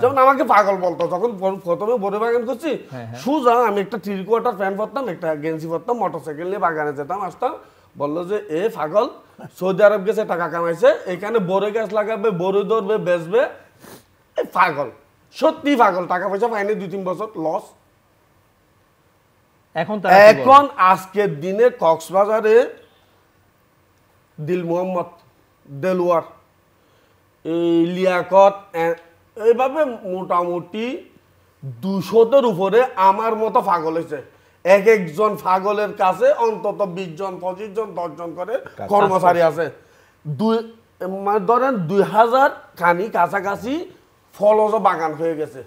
যেমন আমাকে পাগল বলতো যখন প্রথমে বড় বাগান করছি। হ্যাঁ, সুজা আমি একটা থ্রি কোয়ার্টার প্যান্ট পরতাম একটা গেঞ্জি পরতাম মোটরসাইকেল নিয়ে বাগানে যেতাম আসতাম। বলল যে এ পাগল সৌদি আরব গেছে টাকা কামাইছে এখানে বড় গাছ লাগাবে বড় ধরবে বেচবে। এই পাগল সত্যি পাগল টাকা পয়সা পাইনি দুই তিন বছর লস এখন? এখন আজকের দিনে কক্সবাজারে দিল মোহাম্মদ দেলওয়ার লিয়াকত এইভাবে মোটামুটি দুশোতের উপরে আমার মতো পাগল হয়েছে। এক একজন পাগলের কাছে অন্তত বিশ জন পঁচিশ জন দশ জন করে কর্মচারী আছে। দুই মানে ধরেন দুই হাজার খানি কাছাকাছি ফলজ বাগান হয়ে গেছে।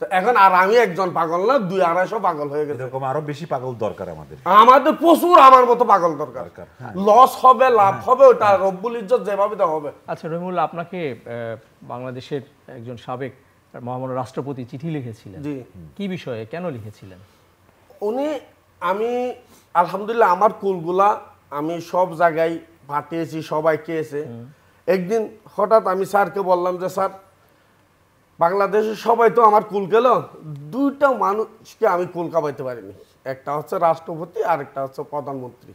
তো এখন আর আমি একজন পাগল না দুই আড়াইশো পাগল হয়ে গেছে। এরকম আরও বেশি পাগল দরকার আমাদের। আমাদের প্রচুর আমার মতো পাগল দরকার। লস হবে লাভ হবে ওটা রব্বুল ইজ্জত যেভাবে হবে। আচ্ছা রহিমুল্লাহ আপনাকে বাংলাদেশের একজন সাবেক মহামান্য রাষ্ট্রপতি চিঠি লিখেছিলেন। জি। কি বিষয়ে কেন লিখেছিলেন? উনি আমি আলহামদুলিল্লাহ আমার কুলগুলা আমি সব জায়গায় পাঠিয়েছি সবাই খেয়েছে। একদিন হঠাৎ আমি স্যারকে বললাম যে স্যার বাংলাদেশের সবাই তো আমার কুল গেল। দুইটা মানুষকে আমি কুল কামাইতে পারিনি। একটা হচ্ছে রাষ্ট্রপতি আর একটা হচ্ছে প্রধানমন্ত্রী।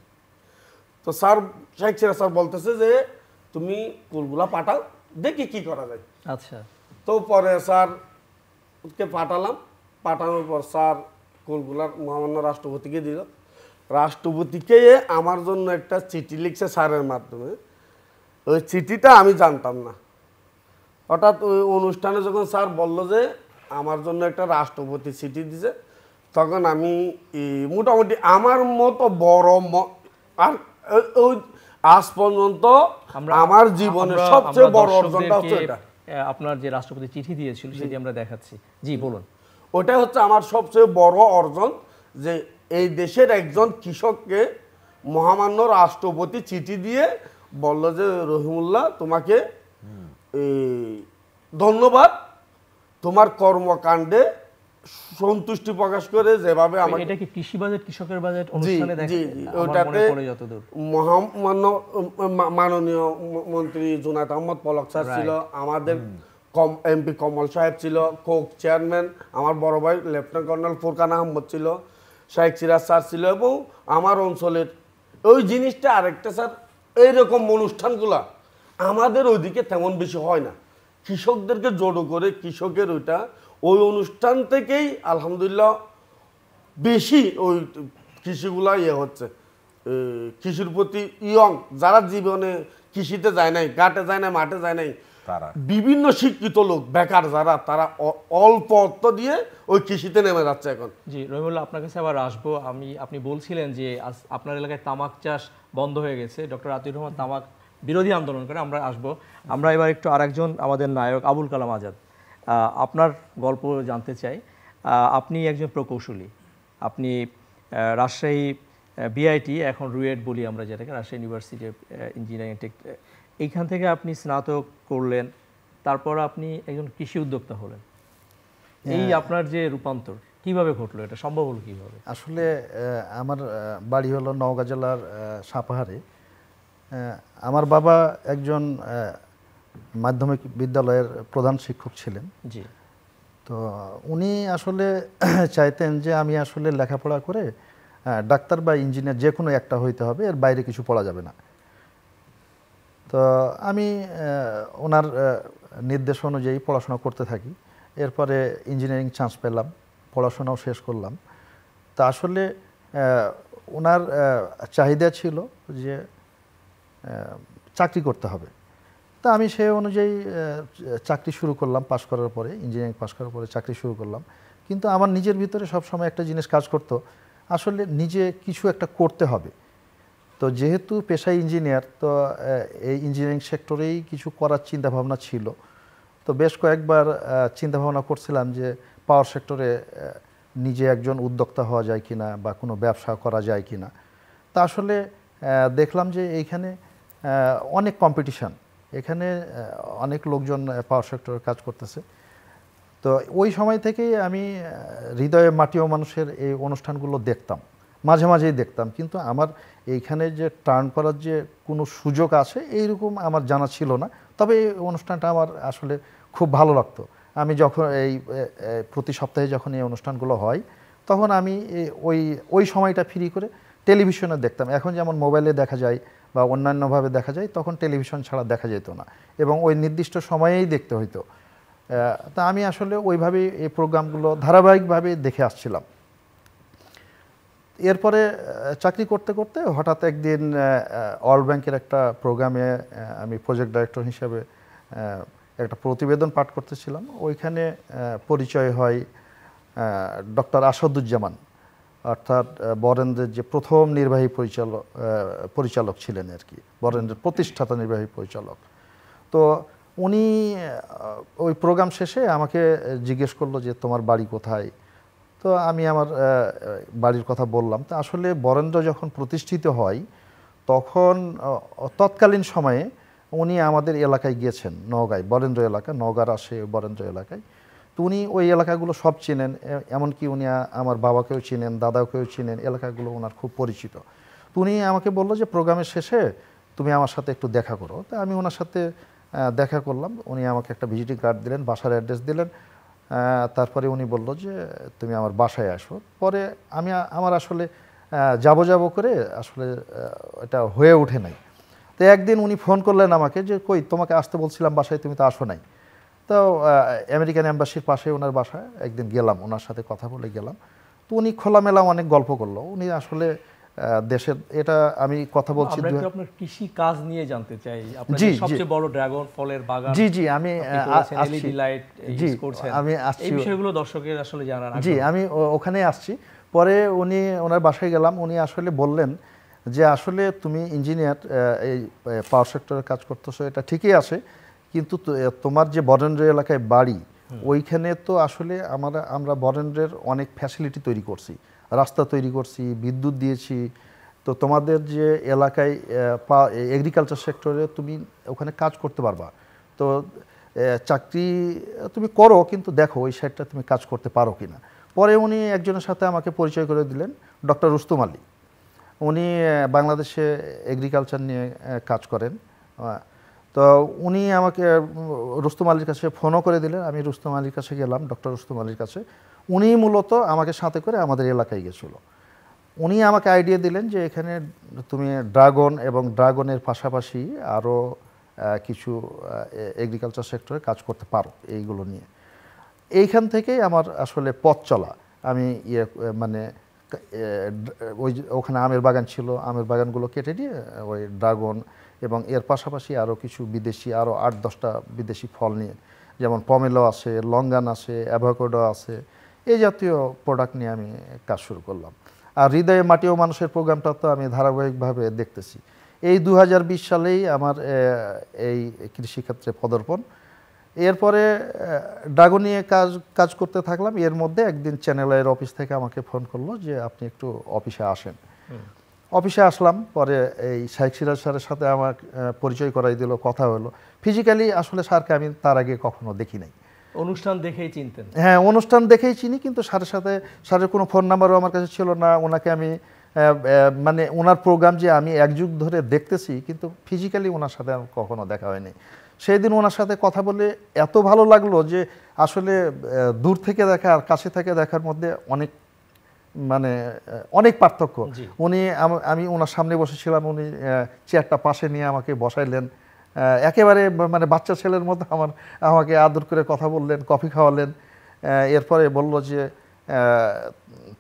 তো স্যার শেখ সিরাজ স্যার বলতেছে যে তুমি কুলগুলা পাঠাও দেখি কি করা যায়। আচ্ছা। তো পরে স্যারকে পাঠালাম। পাঠানোর পর স্যার কুলগুলার মহামান্য রাষ্ট্রপতিকে দিল। রাষ্ট্রপতিকে আমার জন্য একটা চিঠি লিখছে স্যারের মাধ্যমে। ওই চিঠিটা আমি জানতাম না। হঠাৎ ওই অনুষ্ঠানে যখন স্যার বলল যে আমার জন্য একটা রাষ্ট্রপতি চিঠি দিছে তখন আমি মোটামুটি আমার মতো বড় আর ওই- আজ পর্যন্ত আমার জীবনের সবচেয়ে বড় অর্জনটা হচ্ছে এটা। আপনার যে রাষ্ট্রপতি চিঠি দিয়েছিল সেটি আমরা দেখাচ্ছি। জি বলুন। ওটাই হচ্ছে আমার সবচেয়ে বড় অর্জন যে এই দেশের একজন কৃষককে মহামান্য রাষ্ট্রপতি চিঠি দিয়ে বলল যে রহিমুল্লাহ তোমাকে ধন্যবাদ। তোমার কর্মকাণ্ডে সন্তুষ্টি প্রকাশ করে যেভাবে আমাকে এটা কি কৃষি বাজেট কৃষকের বাজেট অনুষ্ঠানে দেখা ওটাতে মহামান্য মাননীয় মন্ত্রী জুনায়দ আহমদ পলক স্যার ছিল আমাদের কম এমপি কমল সাহেব ছিল কোক চেয়ারম্যান আমার বড় ভাই লেফটেন্যান্ট কর্নেল ফুরকান আহমদ ছিল শেখ সিরাজ স্যার ছিল এবং আমার অঞ্চলের ওই জিনিসটা আরেকটা স্যার এইরকম অনুষ্ঠানগুলা আমাদের ওইদিকে তেমন বেশি হয় না। কৃষকদেরকে জড়ো করে কৃষকের ওইটা ওই অনুষ্ঠান থেকেই আলহামদুলিল্লাহ বেশি ওই কৃষিগুলা ইয়ে হচ্ছে। কৃষির প্রতি ইয়ং যারা জীবনে কৃষিতে যায় নাই ঘাটে যায় নাই মাঠে যায় নাই তারা। বিভিন্ন শিক্ষিত লোক বেকার যারা তারা অল্প অর্থ দিয়ে ওই কৃষিতে নেমে যাচ্ছে এখন। জি রহিমুল্লাহ আপনার কাছে আবার আসব। আমি আপনি বলছিলেন যে আজ আপনার এলাকায় তামাক চাষ বন্ধ হয়ে গেছে। ডক্টর আতিউর রহমান তামাক বিরোধী আন্দোলন করে আমরা আসব। আমরা এবার একটু আরেকজন আমাদের নায়ক আবুল কালাম আজাদ। আপনার গল্প জানতে চাই। আপনি একজন প্রকৌশলী। আপনি রাজশাহী বিআইটি এখন রুয়েট বলি আমরা যেটাকে Rajshahi university of engineering tech এইখান থেকে আপনি স্নাতক করলেন তারপর আপনি একজন কৃষি উদ্যোক্তা হলেন। এই আপনার যে রূপান্তর কীভাবে ঘটলো এটা? সম্ভব হলো কীভাবে? আসলে আমার বাড়ি হলো নওগাঁ জেলার সাপাহারে। আমার বাবা একজন মাধ্যমিক বিদ্যালয়ের প্রধান শিক্ষক ছিলেন। জি। তো উনি আসলে চাইতেন যে আমি আসলে লেখাপড়া করে ডাক্তার বা ইঞ্জিনিয়ার যে কোনো একটা হইতে হবে এর বাইরে কিছু পড়া যাবে না। তো আমি ওনার নির্দেশ অনুযায়ী পড়াশোনা করতে থাকি। এরপরে ইঞ্জিনিয়ারিং চান্স পেলাম পড়াশোনাও শেষ করলাম। তা আসলে ওনার চাহিদা ছিল যে চাকরি করতে হবে। তা আমি সেই অনুযায়ী চাকরি শুরু করলাম, পাশ করার পরে ইঞ্জিনিয়ারিং পাশ করার পরে চাকরি শুরু করলাম। কিন্তু আমার নিজের ভিতরে সবসময় একটা জিনিস কাজ করতো, আসলে নিজে কিছু একটা করতে হবে। তো যেহেতু পেশায় ইঞ্জিনিয়ার তো এই ইঞ্জিনিয়ারিং সেক্টরেই কিছু করার চিন্তা ভাবনা ছিল। তো বেশ কয়েকবার চিন্তা ভাবনা করছিলাম যে পাওয়ার সেক্টরে নিজে একজন উদ্যোক্তা হওয়া যায় কিনা বা কোনো ব্যবসা করা যায় কিনা। তা আসলে দেখলাম যে এইখানে অনেক কম্পিটিশন এখানে অনেক লোকজন পাওয়ার সেক্টরে কাজ করতেছে। তো ওই সময় থেকেই আমি হৃদয়ে মাটিও মানুষের এই অনুষ্ঠানগুলো দেখতাম। মাঝে মাঝেই দেখতাম। কিন্তু আমার এইখানে যে টার্ন করার যে কোনো সুযোগ আছে, এইরকম আমার জানা ছিল না। তবে এই অনুষ্ঠানটা আমার আসলে খুব ভালো লাগতো। আমি যখন এই প্রতি সপ্তাহে যখন এই অনুষ্ঠানগুলো হয়, তখন আমি ওই ওই সময়টা ফ্রি করে টেলিভিশনে দেখতাম। এখন যেমন মোবাইলে দেখা যায় বা অন্যান্যভাবে দেখা যায়, তখন টেলিভিশন ছাড়া দেখা যেত না। এবং ওই নির্দিষ্ট সময়েই দেখতে হইতো। তা আমি আসলে ওইভাবেই এই প্রোগ্রামগুলো ধারাবাহিকভাবে দেখে আসছিলাম। এরপরে চাকরি করতে করতে হঠাৎ একদিন ওয়ার্ল্ড ব্যাংকের একটা প্রোগ্রামে আমি প্রজেক্ট ডাইরেক্টর হিসেবে একটা প্রতিবেদন পাঠ করতেছিলাম। ওইখানে পরিচয় হয় ডক্টর আসাদুজ্জামান। অর্থাৎ বরেন্দ্রের যে প্রথম নির্বাহী পরিচালক পরিচালক ছিলেন আর কি, বরেন্দ্রের প্রতিষ্ঠাতা নির্বাহী পরিচালক। তো উনি ওই প্রোগ্রাম শেষে আমাকে জিজ্ঞেস করল যে, তোমার বাড়ি কোথায়? তো আমি আমার বাড়ির কথা বললাম। তো আসলে বরেন্দ্র যখন প্রতিষ্ঠিত হয়, তখন তৎকালীন সময়ে উনি আমাদের এলাকায় গিয়েছেন, নওগাঁয়, বরেন্দ্র এলাকা, নওগাঁর আসে বরেন্দ্র এলাকায়। তো উনি ওই এলাকাগুলো সব চিনেন এমনকি উনি আমার বাবাকেও চিনেন, দাদাকেও চিনেন, এলাকাগুলো ওনার খুব পরিচিত। তো উনি আমাকে বলল যে, প্রোগ্রামের শেষে তুমি আমার সাথে একটু দেখা করো। তো আমি ওনার সাথে দেখা করলাম। উনি আমাকে একটা ভিজিটিং কার্ড দিলেন, বাসার অ্যাড্রেস দিলেন। তারপরে উনি বলল যে, তুমি আমার বাসায় আসো। পরে আমি আমার আসলে যাব যাব করে আসলে এটা হয়ে ওঠে নাই। তো একদিন উনি ফোন করলেন আমাকে যে, কই, তোমাকে আসতে বলছিলাম বাসায়, তুমি তো আসো নাই। তো আহ, আমেরিকান এম্বাসির পাশে ওনার বাসায় একদিন গেলাম ওনার সাথে কথা বলে গেলাম। তো উনি খোলামেলা অনেক গল্প করল। উনি আসলে দেশের এটা আমি কথা বলছি আপনার কৃষি কাজ নিয়ে জানতে চাই। জি। সবচেয়ে বড় ড্রাগন ফলের বাগান জি জি আমি আসছি। লাইট জি আমি এই বিষয়গুলো দর্শকের আসলে জানার জি আমি ওখানে আসছি। পরে উনি ওনার বাসায় গেলাম। উনি আসলে বললেন যে আসলে তুমি ইঞ্জিনিয়ার এই পাওয়ার সেক্টরে কাজ করতেছো এটা ঠিকই আছে। কিন্তু তো- তোমার যে বরেন্দ্র এলাকায় বাড়ি ওইখানে তো আসলে আমরা আমরা বরেন্দ্রের অনেক ফ্যাসিলিটি তৈরি করছি। রাস্তা তৈরি করছি বিদ্যুৎ দিয়েছি। তো তোমাদের যে এলাকায় এগ্রিকালচার সেক্টরে তুমি ওখানে কাজ করতে পারবা। তো চাকরি তুমি করো কিন্তু দেখো ওই সাইডটা তুমি কাজ করতে পারো কি না পরে উনি একজনের সাথে আমাকে পরিচয় করে দিলেন ডক্টর রুস্তুম আলী। উনি বাংলাদেশে এগ্রিকালচার নিয়ে কাজ করেন। তো উনি আমাকে রুস্তম আলীর কাছে ফোনও করে দিলেন। আমি রুস্তম আলীর কাছে গেলাম, ডক্টর রুস্তম আলীর কাছে। উনি মূলত আমাকে সাথে করে আমাদের এলাকায় গেছিল। উনি আমাকে আইডিয়া দিলেন যে এখানে তুমি ড্রাগন এবং ড্রাগনের পাশাপাশি আরও কিছু এগ্রিকালচার সেক্টরে কাজ করতে পারো এইগুলো নিয়ে। এইখান থেকেই আমার আসলে পথ চলা। আমি ইয়ে মানে ওই ওখানে আমের বাগান ছিল, আমের বাগানগুলো কেটে দিয়ে, ওই ড্রাগন এবং এর পাশাপাশি আরও কিছু বিদেশি আরও আট, দশটা বিদেশি ফল নিয়ে, যেমন পমেলো আছে, লঙ্গান আছে, অ্যাভোকাডো আছে, এই জাতীয় প্রোডাক্ট নিয়ে আমি কাজ শুরু করলাম। আর হৃদয়ে মাটি ও মানুষের প্রোগ্রামটা তো আমি ধারাবাহিকভাবে দেখতেছি। এই দু হাজার বিশ সালেই আমার এই কৃষিক্ষেত্রে পদার্পণ। এরপরে ড্রাগন নিয়ে কাজ কাজ করতে থাকলাম। এর মধ্যে একদিন চ্যানেলের অফিস থেকে আমাকে ফোন করল যে, আপনি একটু অফিসে আসেন। অফিসে আসলাম পরে এই শাইখ সিরাজ স্যারের সাথে আমার পরিচয় করাই দিল কথা হলো। ফিজিক্যালি আসলে স্যারকে আমি তার আগে কখনো দেখি নাই। অনুষ্ঠান দেখেই চিনতেন। হ্যাঁ অনুষ্ঠান দেখেই চিনি কিন্তু স্যারের সাথে স্যারের কোনো ফোন নাম্বারও আমার কাছে ছিল না। ওনাকে আমি মানে ওনার প্রোগ্রাম যে আমি এক যুগ ধরে দেখতেছি কিন্তু ফিজিক্যালি ওনার সাথে আমার কখনো দেখা হয়নি। সেই দিন ওনার সাথে কথা বলে এত ভালো লাগল যে আসলে দূর থেকে দেখা আর কাছে থেকে দেখার মধ্যে অনেক মানে অনেক পার্থক্য। উনি আমি ওনার সামনে বসেছিলাম উনি চেয়ারটা পাশে নিয়ে আমাকে বসাইলেন। একেবারে মানে বাচ্চা ছেলের মতো আমার আমাকে আদর করে কথা বললেন কফি খাওয়ালেন। এরপরে বলল যে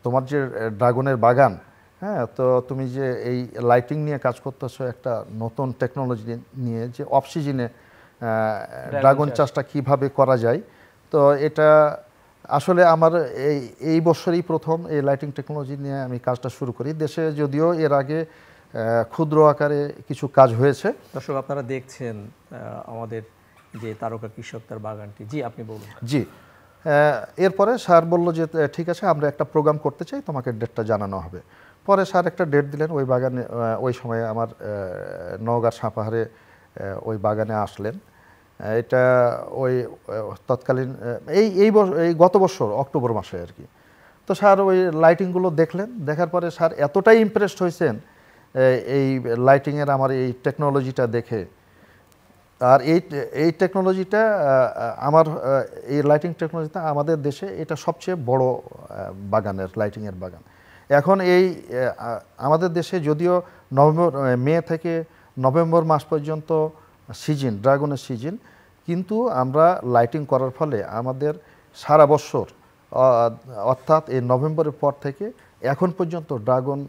তোমার যে ড্রাগনের বাগান হ্যাঁ তো তুমি যে এই লাইটিং নিয়ে কাজ করতেছো একটা নতুন টেকনোলজি নিয়ে যে অফ সিজনে ড্রাগন চাষটা কীভাবে করা যায় তো এটা আসলে আমার এই এই বছরই প্রথম এই লাইটিং টেকনোলজি নিয়ে আমি কাজটা শুরু করি। দেশে যদিও এর আগে ক্ষুদ্র আকারে কিছু কাজ হয়েছে। দর্শক আপনারা দেখছেন আমাদের যে তারকা কৃষক তার বাগানটি। জি আপনি বলুন। জি এরপরে স্যার বলল যে ঠিক আছে আমরা একটা প্রোগ্রাম করতে চাই তোমাকে ডেটটা জানানো হবে। পরে স্যার একটা ডেট দিলেন ওই বাগানে ওই সময়ে আমার নওগাঁ সাপাহারে ওই বাগানে আসলেন। এটা ওই তৎকালীন এই এই এই গত বছর, অক্টোবর মাসে আর কি। তো স্যার ওই লাইটিংগুলো দেখলেন, দেখার পরে স্যার এতটাই ইমপ্রেসড হয়েছেন এই লাইটিংয়ের আমার এই টেকনোলজিটা দেখে। আর এই এই টেকনোলজিটা আমার এই লাইটিং টেকনোলজিটা আমাদের দেশে এটা সবচেয়ে বড় বাগানের লাইটিংয়ের বাগান। এখন এই আমাদের দেশে যদিও নভেম্বর, মে থেকে নভেম্বর মাস পর্যন্ত সিজন ড্রাগনের সিজন কিন্তু আমরা লাইটিং করার ফলে আমাদের সারা বছর অর্থাৎ এই নভেম্বরের পর থেকে এখন পর্যন্ত ড্রাগন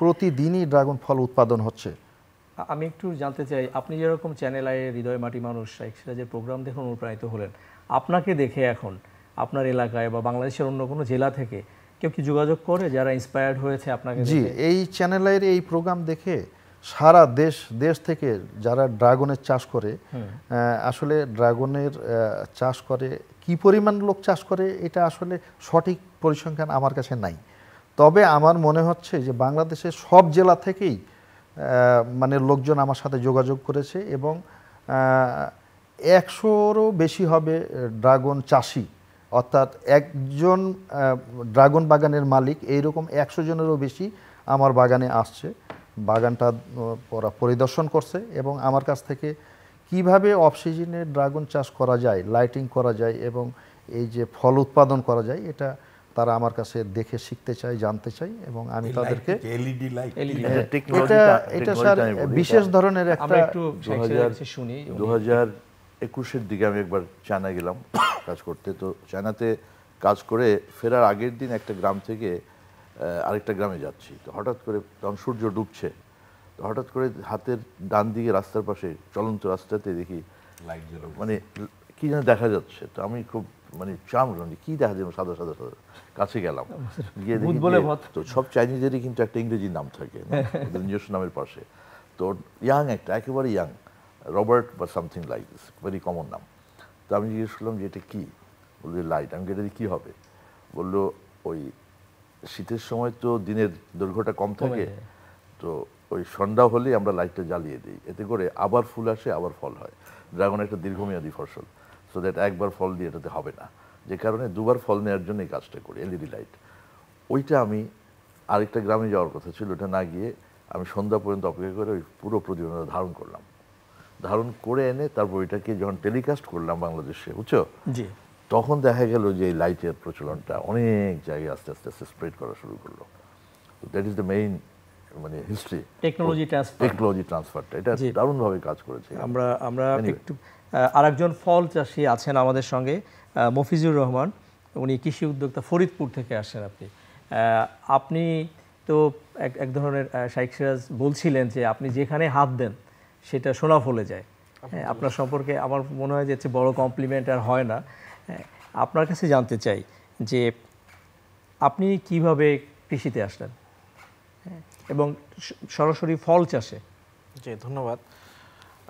প্রতিদিনই ড্রাগন ফল উৎপাদন হচ্ছে আমি একটু জানতে চাই আপনি যেরকম চ্যানেল আয়ে হৃদয় মাটি মানুষ শেখ সিরাজের প্রোগ্রাম দেখুন অনুপ্রাণিত হলেন আপনাকে দেখে এখন আপনার এলাকায় বা বাংলাদেশের অন্য কোনো জেলা থেকে কেউ কি যোগাযোগ করে যারা ইন্সপায়ার্ড হয়েছে আপনাকে জি দেখে? এই চ্যানেলের এই প্রোগ্রাম দেখে সারা দেশ দেশ থেকে যারা ড্রাগনের চাষ করে আসলে ড্রাগনের চাষ করে কি পরিমাণ লোক চাষ করে এটা আসলে সঠিক পরিসংখ্যান আমার কাছে নাই। তবে আমার মনে হচ্ছে যে বাংলাদেশের সব জেলা থেকেই মানে লোকজন আমার সাথে যোগাযোগ করেছে এবং একশোরও বেশি হবে ড্রাগন চাষি। অর্থাৎ একজন ড্রাগন বাগানের মালিক এইরকম একশো জনেরও বেশি আমার বাগানে আসছে। বাগানটা ওরা পরিদর্শন করছে এবং আমার কাছ থেকে কীভাবে অফ সিজনে ড্রাগন চাষ করা যায় লাইটিং করা যায় এবং এই যে ফল উৎপাদন করা যায় এটা তারা আমার কাছে দেখে শিখতে চায় জানতে চাই এবং আমি তাদেরকে এলইডি লাইট এটা এটা স্যার বিশেষ ধরনের আমরা একটা একটু শুনি দু হাজার একুশের দিকে আমি একবার চায়না গেলাম কাজ করতে। তো চায়নাতে কাজ করে ফেরার আগের দিন একটা গ্রাম থেকে আরেকটা গ্রামে যাচ্ছি। তো হঠাৎ করে তখন সূর্য ডুবছে তো হঠাৎ করে হাতের ডান দিকে রাস্তার পাশে চলন্ত রাস্তাতে দেখি লাইট মানে কি যেন দেখা যাচ্ছে। তো আমি খুব মানে চাম মানে কি দেখা যাবে সাদা সাদা সাদা। কাছে গেলাম। গিয়ে দেখি। তো সব চাইনিজেরই কিন্তু একটা ইংরেজি নাম থাকে? নিজস্ব নামের পাশে। তো ইয়াং একটা একেবারে ইয়াং রবার্ট বা something like this very common নাম। তো আমি জিজ্ঞেস করলাম যে এটা কি? বলল লাইট আমি এটা কী হবে? বলল ওই শীতের সময় তো দিনের দৈর্ঘ্যটা কম থাকে তো ওই সন্ধ্যা হলেই আমরা লাইটটা জ্বালিয়ে দিই। এতে করে আবার ফুল আসে আবার ফল হয়। ড্রাগন একটা দীর্ঘমেয়াদী ফসল সো দ্যাট একবার ফল দিয়ে এটাতে হবে না। যে কারণে দুবার ফল নেওয়ার জন্য এই কাজটা করি এলইডি লাইট। ওইটা আমি আরেকটা গ্রামে যাওয়ার কথা ছিল ওটা না গিয়ে আমি সন্ধ্যা পর্যন্ত অপেক্ষা করে ওই পুরো প্রতিবেদনটা ধারণ করলাম। ধারণ করে এনে তারপর ওইটাকে যখন টেলিকাস্ট করলাম বাংলাদেশে বুঝছ? তখন দেখা গেল যে এই লাইটের প্রচলনটা অনেক জায়গায় আস্তে আস্তে আস্তে স্প্রেড করা শুরু করল। দ্যাট ইজ দ্য মেইন মানে হিস্ট্রি টেকনোলজি ট্রান্সফার টেকনোলজি ট্রান্সফারটা এটা। দারুণভাবে কাজ করেছে। আমরা আমরা একটু আরেকজন ফল চাষি আছেন আমাদের সঙ্গে মফিজুর রহমান। উনি কৃষি উদ্যোক্তা ফরিদপুর থেকে আসেন আপনি। আপনি তো এক এক ধরনের শাইখ সিরাজ বলছিলেন যে আপনি যেখানে হাত দেন সেটা সোনা ফলে যায়। হ্যাঁ, আপনার সম্পর্কে আমার মনে হয় যে বড় কমপ্লিমেন্ট আর হয় না। হ্যাঁ, আপনার কাছে জানতে চাই যে আপনি কীভাবে কৃষিতে আসলেন? হ্যাঁ, এবং সরাসরি ফল চাষে। জি ধন্যবাদ।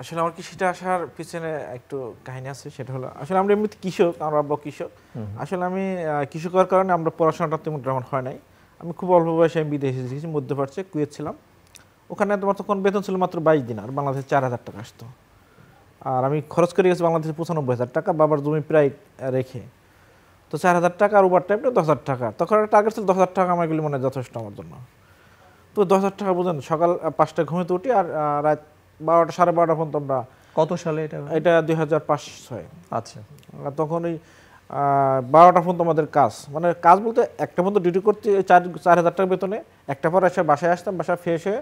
আসলে আমার কৃষিটা আসার পিছনে একটু কাহিনী আছে সেটা হলো আসলে আমরা এমনিতে কৃষক আমার আব্বা কৃষক। আসলে আমি কৃষক হওয়ার কারণে আমরা পড়াশোনাটা তেমন তেমন হয় নাই। আমি খুব অল্প বয়সে আমি বিদেশে গেছি মধ্যপ্রাচ্যে কুয়েত ছিলাম। ওখানে তোমার তখন বেতন ছিল মাত্র বাইশ দিন আর বাংলাদেশে চার হাজার টাকা আসতো। আর আমি খরচ করে গেছি বাংলাদেশে পঁচানব্বই হাজার টাকা বাবার জমি প্রায় রেখে। তো চার হাজার টাকা আর ওভার টাইমটা দশ হাজার টাকা। তখন একটা টার্গেট ছিল দশ হাজার টাকা আমার এগুলি মনে হয় যথেষ্ট আমার জন্য। তো দশ হাজার টাকা বোঝেন সকাল আহ, পাঁচটায় ঘুমিতে উঠি আর রাত বারোটা সাড়ে বারোটা পর্যন্ত আমরা কত সালে এটা? এটা দুই হাজার পাঁচ ছয়। আচ্ছা। আর তখন ওই বারোটা পর্যন্ত আমাদের কাজ। মানে কাজ বলতে একটা পর্যন্ত ডিউটি করতে চার চার হাজার টাকা বেতনে একটা পর এসে বাসায় আসতাম বাসায় ফ্রেশ হয়ে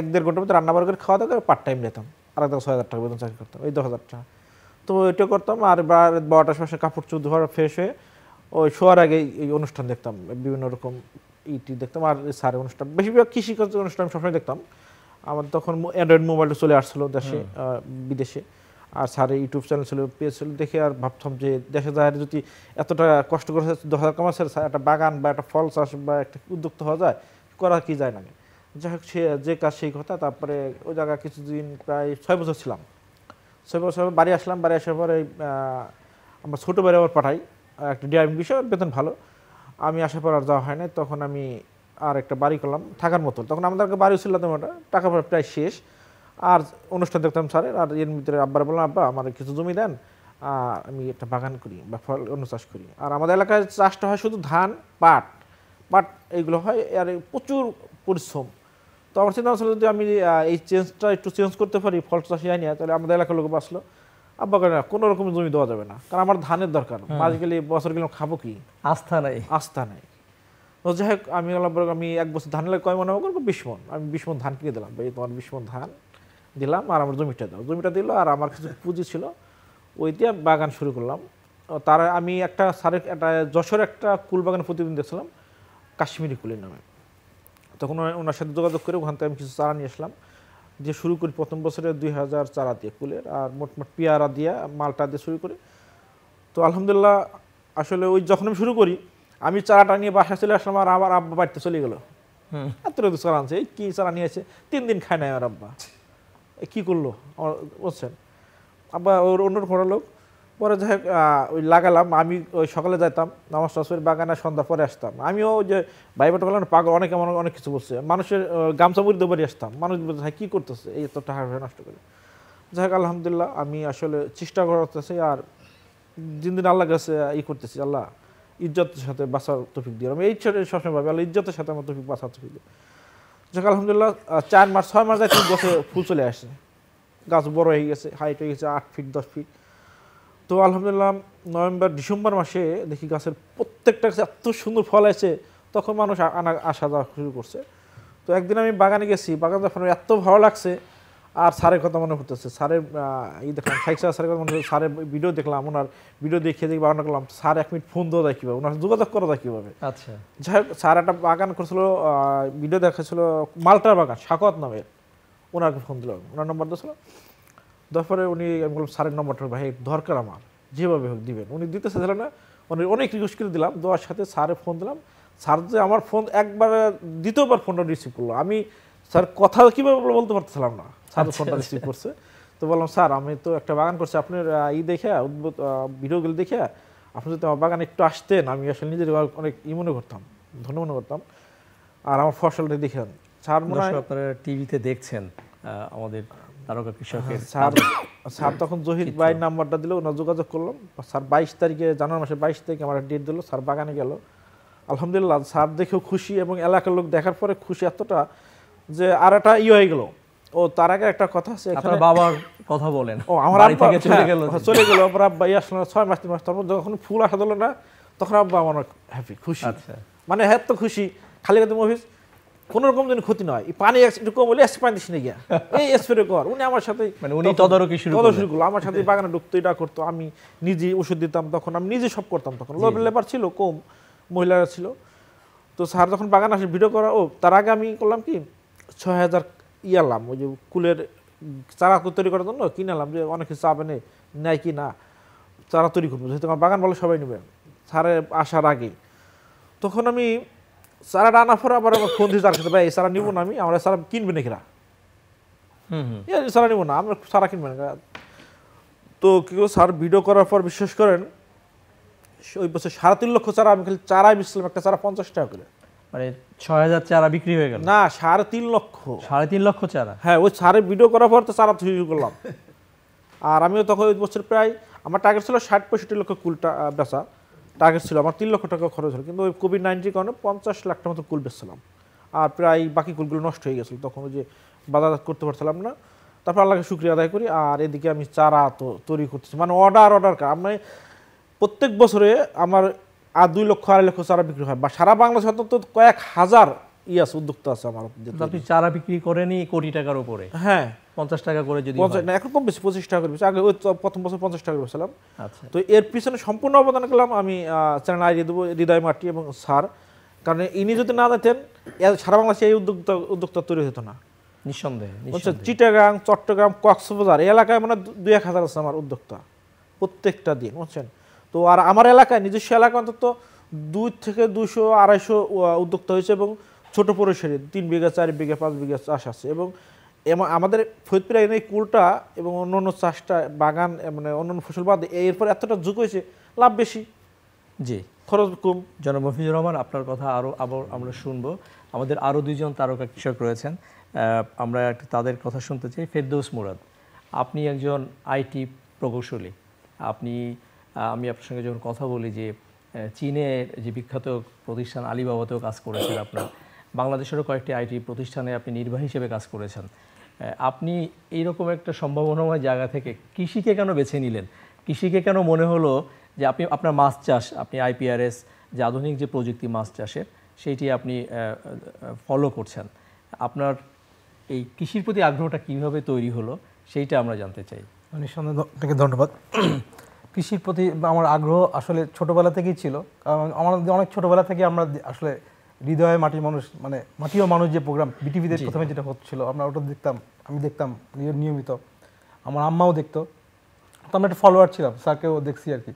এক দেড় ঘণ্টার মধ্যে রান্না বাড়া করে খাওয়া দাওয়া করে পার্ট টাইম যেতাম। আর একটা ছয় হাজার টাকা বেতন চাকরি করতাম ওই দশ হাজার টাকা। তো ওইটা করতাম আর বার বারোটার সময় কাপড় চোদ্দ ধোয়ার ফ্রেশ হয়ে ওই শোয়ার আগে এই অনুষ্ঠান দেখতাম বিভিন্ন রকম ইটি দেখতাম আর স্যারের অনুষ্ঠান। বেশিরভাগ কৃষিকাজ অনুষ্ঠান সবসময় দেখতাম। আমার তখন অ্যান্ড্রয়েড মোবাইলটা চলে আসছিল দেশে বিদেশে। আর স্যারের ইউটিউব চ্যানেল ছিল পেজ ছিল দেখে আর ভাবতাম যে দেশে যায় যদি এতটা কষ্ট করে দশ হাজার কামাচ্ছে একটা বাগান বা একটা ফল চাষ বা একটা উদ্যোক্তা হওয়া যায় করা কি যায় না যাই হোক, সে, যে কাজ সেই কথা। তারপরে ওই জায়গায় কিছুদিন প্রায় ছয় বছর ছিলাম। ছয় বছর বাড়ি আসলাম। বাড়ি আসার পরে আমার ছোটো বাইরে আবার পাঠাই। একটা ডিআইএম বিষয়, বেতন ভালো। আমি আসার পর আর যাওয়া হয় না তখন আমি আর একটা বাড়ি করলাম, থাকার মতো। তখন আমাদেরকে বাড়ি ছিল তেমন একটা। টাকা প্রায় শেষ। আর অনুষ্ঠান দেখতাম স্যারের। আর এর ভিতরে আব্বার বললাম, আব্বা, আমার কিছু জমি দেন। আমি একটা বাগান করি বা ফল অন্য চাষ করি। আর আমাদের এলাকায় চাষটা হয় শুধু ধান, পাট। পাট এইগুলো হয়। আর প্রচুর পরিশ্রম। তো আমার চিন্তা ছিল যদি আমি এই চেঞ্জটা একটু চেঞ্জ করতে পারি ফল চাষি আনিয়া তাহলে আমাদের এলাকার লোক বাঁচলো। আব্বা করে না কোনো রকম জমি দেওয়া যাবে না। কারণ আমার ধানের দরকার। মাস গেলে বছর গেলে খাব কি? আস্থা নাই। আস্থা নাই। তো যাই হোক আমি আমি এক বছর ধান লাগে কয় মনে করব বিশ মন। আমি বিশ মন ধান কিনে দিলাম ভাই তোমার বিশ মন ধান দিলাম আর আমার জমিটা দাও। জমিটা দিল আর আমার কিছু পুঁজি ছিল ওই দিয়ে বাগান শুরু করলাম। তার আমি একটা সারের একটা যশোর একটা কুল বাগান প্রতিদিন দেখছিলাম কাশ্মীরি কুলের নামে। তখন ওনার সাথে যোগাযোগ করে ওখান থেকে আমি কিছু চারা নিয়ে আসলাম। দিয়ে শুরু করি প্রথম বছরে দুই হাজার চারা দিয়ে কুলের আর মোটমোট পেয়ারা দিয়ে মালটা দিয়ে শুরু করি। তো আলহামদুলিল্লাহ আসলে ওই যখন আমি শুরু করি আমি চারাটা নিয়ে বাসায় চলে আসলাম আর আমার আব্বা বাড়িতে চলে গেলো। এত রোদ চারা আনছে এই কী চারা নিয়ে নিয়েছে তিন দিন খায় নাই আমার আব্বা। কী করল? বুঝছেন আব্বা ওর অন্যরকম একটা লোক পরে যাই হোক ওই লাগালাম, আমি ওই সকালে যাইতাম, নামাজ টাজ বাগানে সন্ধ্যা পরে আসতাম। আমিও যে বাইবেটা বললাম পাগল, অনেকে আমার অনেক কিছু বলছে। মানুষের গামছা মুড়ি দেবারই আসতাম। মানুষ বলছে হ্যাঁ কী করতেছে? এই তো টাকা নষ্ট করে। যাই হোক, আলহামদুলিল্লাহ, আমি আসলে চেষ্টা করতেছি আর দিন দিন আল্লাহ কাছে ই করতেছি, আল্লাহ ইজ্জতের সাথে বাঁচার তফিক দিয়ে আমি এই সবসময় ভাবি, আল্লাহ ইজ্জতের সাথে আমার তফিক, বাঁচার তফিক দিয়ে যাক আলহামদুলিল্লাহ চার মাস, ছয় মাস যায় গাছে ফুল চলে আসে। গাছ বড় হয়ে গেছে হাইট হয়ে গেছে আট ফিট দশ ফিট তো আলহামদুলিল্লাহ নভেম্বর ডিসেম্বর মাসে দেখি গাছের প্রত্যেকটা গাছে এত সুন্দর ফল আছে তখন মানুষ আনা আসা যাওয়া শুরু করছে। তো একদিন আমি বাগানে গেছি বাগান যখন এত ভালো লাগছে আর স্যারের কথা মনে পড়তেছে। স্যারের আহ, ই দেখলাম শাইক স্যারের কথা মনে হচ্ছে স্যারের ভিডিও দেখলাম ওনার ভিডিও দেখে দেখি বাগান করলাম। স্যার এক মিনিট ফোন দেওয়া যায় কীভাবে? ওনার যোগাযোগ করা যায় কীভাবে? আচ্ছা। যাই হোক স্যার একটা বাগান করছিল ভিডিও দেখাচ্ছিল মালটার বাগান শাকত নামের। ওনাকে ফোন দিলাম ওনার নম্বর দিয়েছিল। তারপরে উনি আমি বললাম স্যারের নম্বরটা ভাই দরকার আমার। যেভাবে হোক দিবেন। উনি দিতে চাইছিলেন না উনি অনেক রিকোয়েস্ট করে দিলাম দেওয়ার সাথে স্যারে ফোন দিলাম। স্যার যে আমার ফোন একবার দ্বিতীয়বার ফোনটা রিসিভ করল। আমি স্যার কথা কীভাবে বলতে পারতেছিলাম না। স্যার ফোনটা রিসিভ করছে। তো বললাম স্যার আমি তো একটা বাগান করছি আপনার ই দেখে উদ্ভুত ভিডিওগুলো দেখে আপনি যদি আমার বাগান একটু আসতেন আমি আসলে নিজের অনেক ই মনে করতাম ধন্য মনে করতাম। আর আমার ফসলটা দেখেন স্যার মনে হয় আপনারা টিভিতে দেখছেন আমাদের তারকা কৃষকের স্যার স্যার তখন জহির নাম্বারটা দিল ওনার যোগাযোগ করলাম। স্যার বাইশ তারিখে জানুয়ারি মাসের বাইশ তারিখে আমার ডেট দিল স্যার বাগানে গেল। আলহামদুলিল্লাহ স্যার দেখেও খুশি এবং এলাকার লোক দেখার পরে খুশি এতটা যে আর একটা ই হয়ে গেল। ও তার আগে একটা কথা আছে আপনার বাবার কথা বলেন। ও আমার আব্বা চলে হ্যাঁ, গেল। হ্যাঁ, চলে গেল। আমার আব্বা ইয়ে আসলো ছয় মাস তিন মাস তারপর যখন ফুল আসা দিল না তখন আব্বা আমার হ্যাপি খুশি। আচ্ছা। মানে হ্যাঁ তো খুশি খালি কথা মহিষ কোনো রকম যেন ক্ষতি নয়। এই পানি একটু কম হলে স্প্রে দিস না গিয়া। এই স্প্রে কর। উনি আমার সাথে মানে উনি তদারকি শুরু তদারকি। শুরু করল। আমার সাথে বাগানে ঢুকতো এটা করতো। আমি নিজে ওষুধ দিতাম তখন। আমি নিজে সব করতাম তখন। লেবার ছিল কম মহিলারা ছিল। তো স্যার যখন বাগান আসে ভিডিও করা ও তার আগে আমি করলাম কি ছয় হাজার ইয়ালাম ওই যে কুলের চারা তৈরি করার জন্য কিনালাম যে অনেক কিছু চাবে নেয় কি না চারা তৈরি করব। যেহেতু আমার বাগান বলে সবাই নেবে। স্যারের আসার আগে। তখন আমি চারাটা আনার পরে আবার আমার ফোন দিয়ে তার সাথে ভাই এই চারা নিবো না আমি আমরা সারা কিনবে নাকি না? হুম হুম। এ সারা নিব না আমরা সারা কিনবো না। তো কি স্যার ভিডিও করার পর বিশ্বাস করেন ওই বছর সাড়ে তিন লক্ষ চারা আমি খালি চারাই বেচছিলাম একটা চারা পঞ্চাশ টাকা করে। মানে ছয় হাজার চারা বিক্রি হয়ে গেল? না সাড়ে তিন লক্ষ। সাড়ে তিন লক্ষ চারা? হ্যাঁ ওই সারে ভিডিও করার পর তো চারা শুরু করলাম। আর আমিও তখন ওই বছর প্রায় আমার টার্গেট ছিল ষাট পঁয়ষট্টি লক্ষ কুলটা বেচা। টার্গেট ছিল আমার তিন লক্ষ টাকা খরচ হলো কিন্তু ওই কোভিড নাইন্টির কারণে পঞ্চাশ লাখ টাকা মতো কুল বেচছিলাম। আর প্রায় বাকি কুলগুলো নষ্ট হয়ে গেছিল তখন ওই যে বাজারজাত করতে পারছিলাম না। তারপর আল্লাহকে শুক্রিয়া আদায় করি আর এদিকে আমি চারা তো তৈরি করতেছি। মানে অর্ডার অর্ডার আমি প্রত্যেক বছরে আমার আর দুই লক্ষ আড়াই লক্ষ চারা বিক্রি হয়। বা সারা বাংলাদেশ অন্তত কয়েক হাজার ইয়াস উদ্যোক্তা আছে আমার আপনি চারা বিক্রি করেনি কোটি টাকার উপরে। হ্যাঁ পঞ্চাশ টাকা করে যদি। না এখন কম বেশি পঁচিশ টাকা করে আগে ওই প্রথম বছর পঞ্চাশ টাকা করে বেছিলাম আচ্ছা। তো এর পিছনে সম্পূর্ণ অবদান করলাম আমি চ্যানেল আইডিয়া দেবো হৃদয় মাটি এবং স্যার। কারণ ইনি যদি না দিতেন সারা বাংলাদেশে এই উদ্যোক্তা উদ্যোক্তা তৈরি হতো না। নিঃসন্দেহে চিটাগাং চট্টগ্রাম কক্সবাজার এলাকায় মানে দুই এক হাজার আছে আমার উদ্যোক্তা। প্রত্যেকটা দিন বুঝছেন? তো আর আমার এলাকায় নিজস্ব এলাকা অন্তত দুই থেকে দুশো আড়াইশো উদ্যোক্তা হয়েছে এবং ছোট পরিসরে তিন বিঘা চার বিঘা পাঁচ বিঘা চাষ আছে এবং এমা- আমাদের ফরিদপুর এই কুলটা এবং অন্য অন্য চাষটা বাগান মানে অন্য অন্য ফসল বাদ এরপর এতটা ঝুঁক হয়েছে লাভ বেশি। জি। খরচ কম। জনাব মফিজুর রহমান আপনার কথা আরও আবার আমরা শুনব। আমাদের আরও দুইজন তারকা কৃষক রয়েছেন। আমরা একটু তাদের কথা শুনতে চাই। ফেরদৌস মুরাদ আপনি একজন আইটি প্রকৌশলী। আপনি আমি আপনার সঙ্গে যখন কথা বলি যে চীনের যে বিখ্যাত প্রতিষ্ঠান আলিবাবাতেও কাজ করেছেন আপনার। বাংলাদেশেরও কয়েকটি আইটি প্রতিষ্ঠানে আপনি নির্বাহী হিসেবে কাজ করেছেন। আপনি এইরকম একটা সম্ভাবনাময় জায়গা থেকে কৃষিকে কেন বেছে নিলেন? কৃষিকে কেন মনে হলো যে আপনি, আপনার মাছ চাষ, আপনি আইপিআরএস যে আধুনিক যে প্রযুক্তি মাছ চাষের সেইটি আপনি ফলো করছেন। আপনার এই কৃষির প্রতি আগ্রহটা কীভাবে তৈরি হলো, সেইটা আমরা জানতে চাই। নিঃসন্দেহে ধন্যবাদ। কৃষির প্রতি আমার আগ্রহ আসলে ছোটোবেলা থেকেই ছিল। কারণ আমার অনেক ছোটবেলা থেকে আমরা আসলে হৃদয়ে মাটির মানুষ মানে মাটিও মানুষ যে প্রোগ্রাম বিটিভিতে প্রথমে যেটা হচ্ছিল আমরা ওটা দেখতাম আমি দেখতাম নিয়- নিয়মিত। আমার আম্মাও দেখতো। তো আমরা একটা ফলোয়ার ছিলাম স্যারকেও দেখছি আর কি।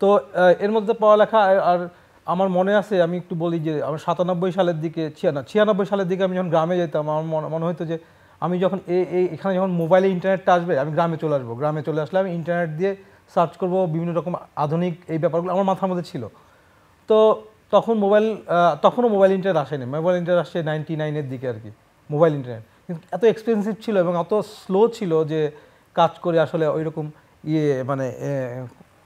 তো এর মধ্যে পড়ালেখা আর- আর আমার মনে আছে আমি একটু বলি যে আমার সাতানব্বই সালের দিকে ছিয়ানা ছিয়ানব্বই সালের দিকে আমি যখন গ্রামে যেতাম আমার মনে- মনে হতো যে আমি যখন এই এখানে যখন মোবাইলে ইন্টারনেটটা আসবে আমি গ্রামে চলে আসব। গ্রামে চলে আসলে আমি ইন্টারনেট দিয়ে সার্চ করব বিভিন্ন রকম আধুনিক এই ব্যাপারগুলো আমার মাথার মধ্যে ছিল। তো তখন মোবাইল তখনও মোবাইল ইন্টারনেট আসেনি। মোবাইল ইন্টারনেট আসছে নাইনটি নাইনের দিকে আর কি মোবাইল ইন্টারনেট কিন্তু এত এক্সপেন্সিভ ছিল এবং এত স্লো ছিল যে কাজ করে আসলে ওই রকম ইয়ে মানে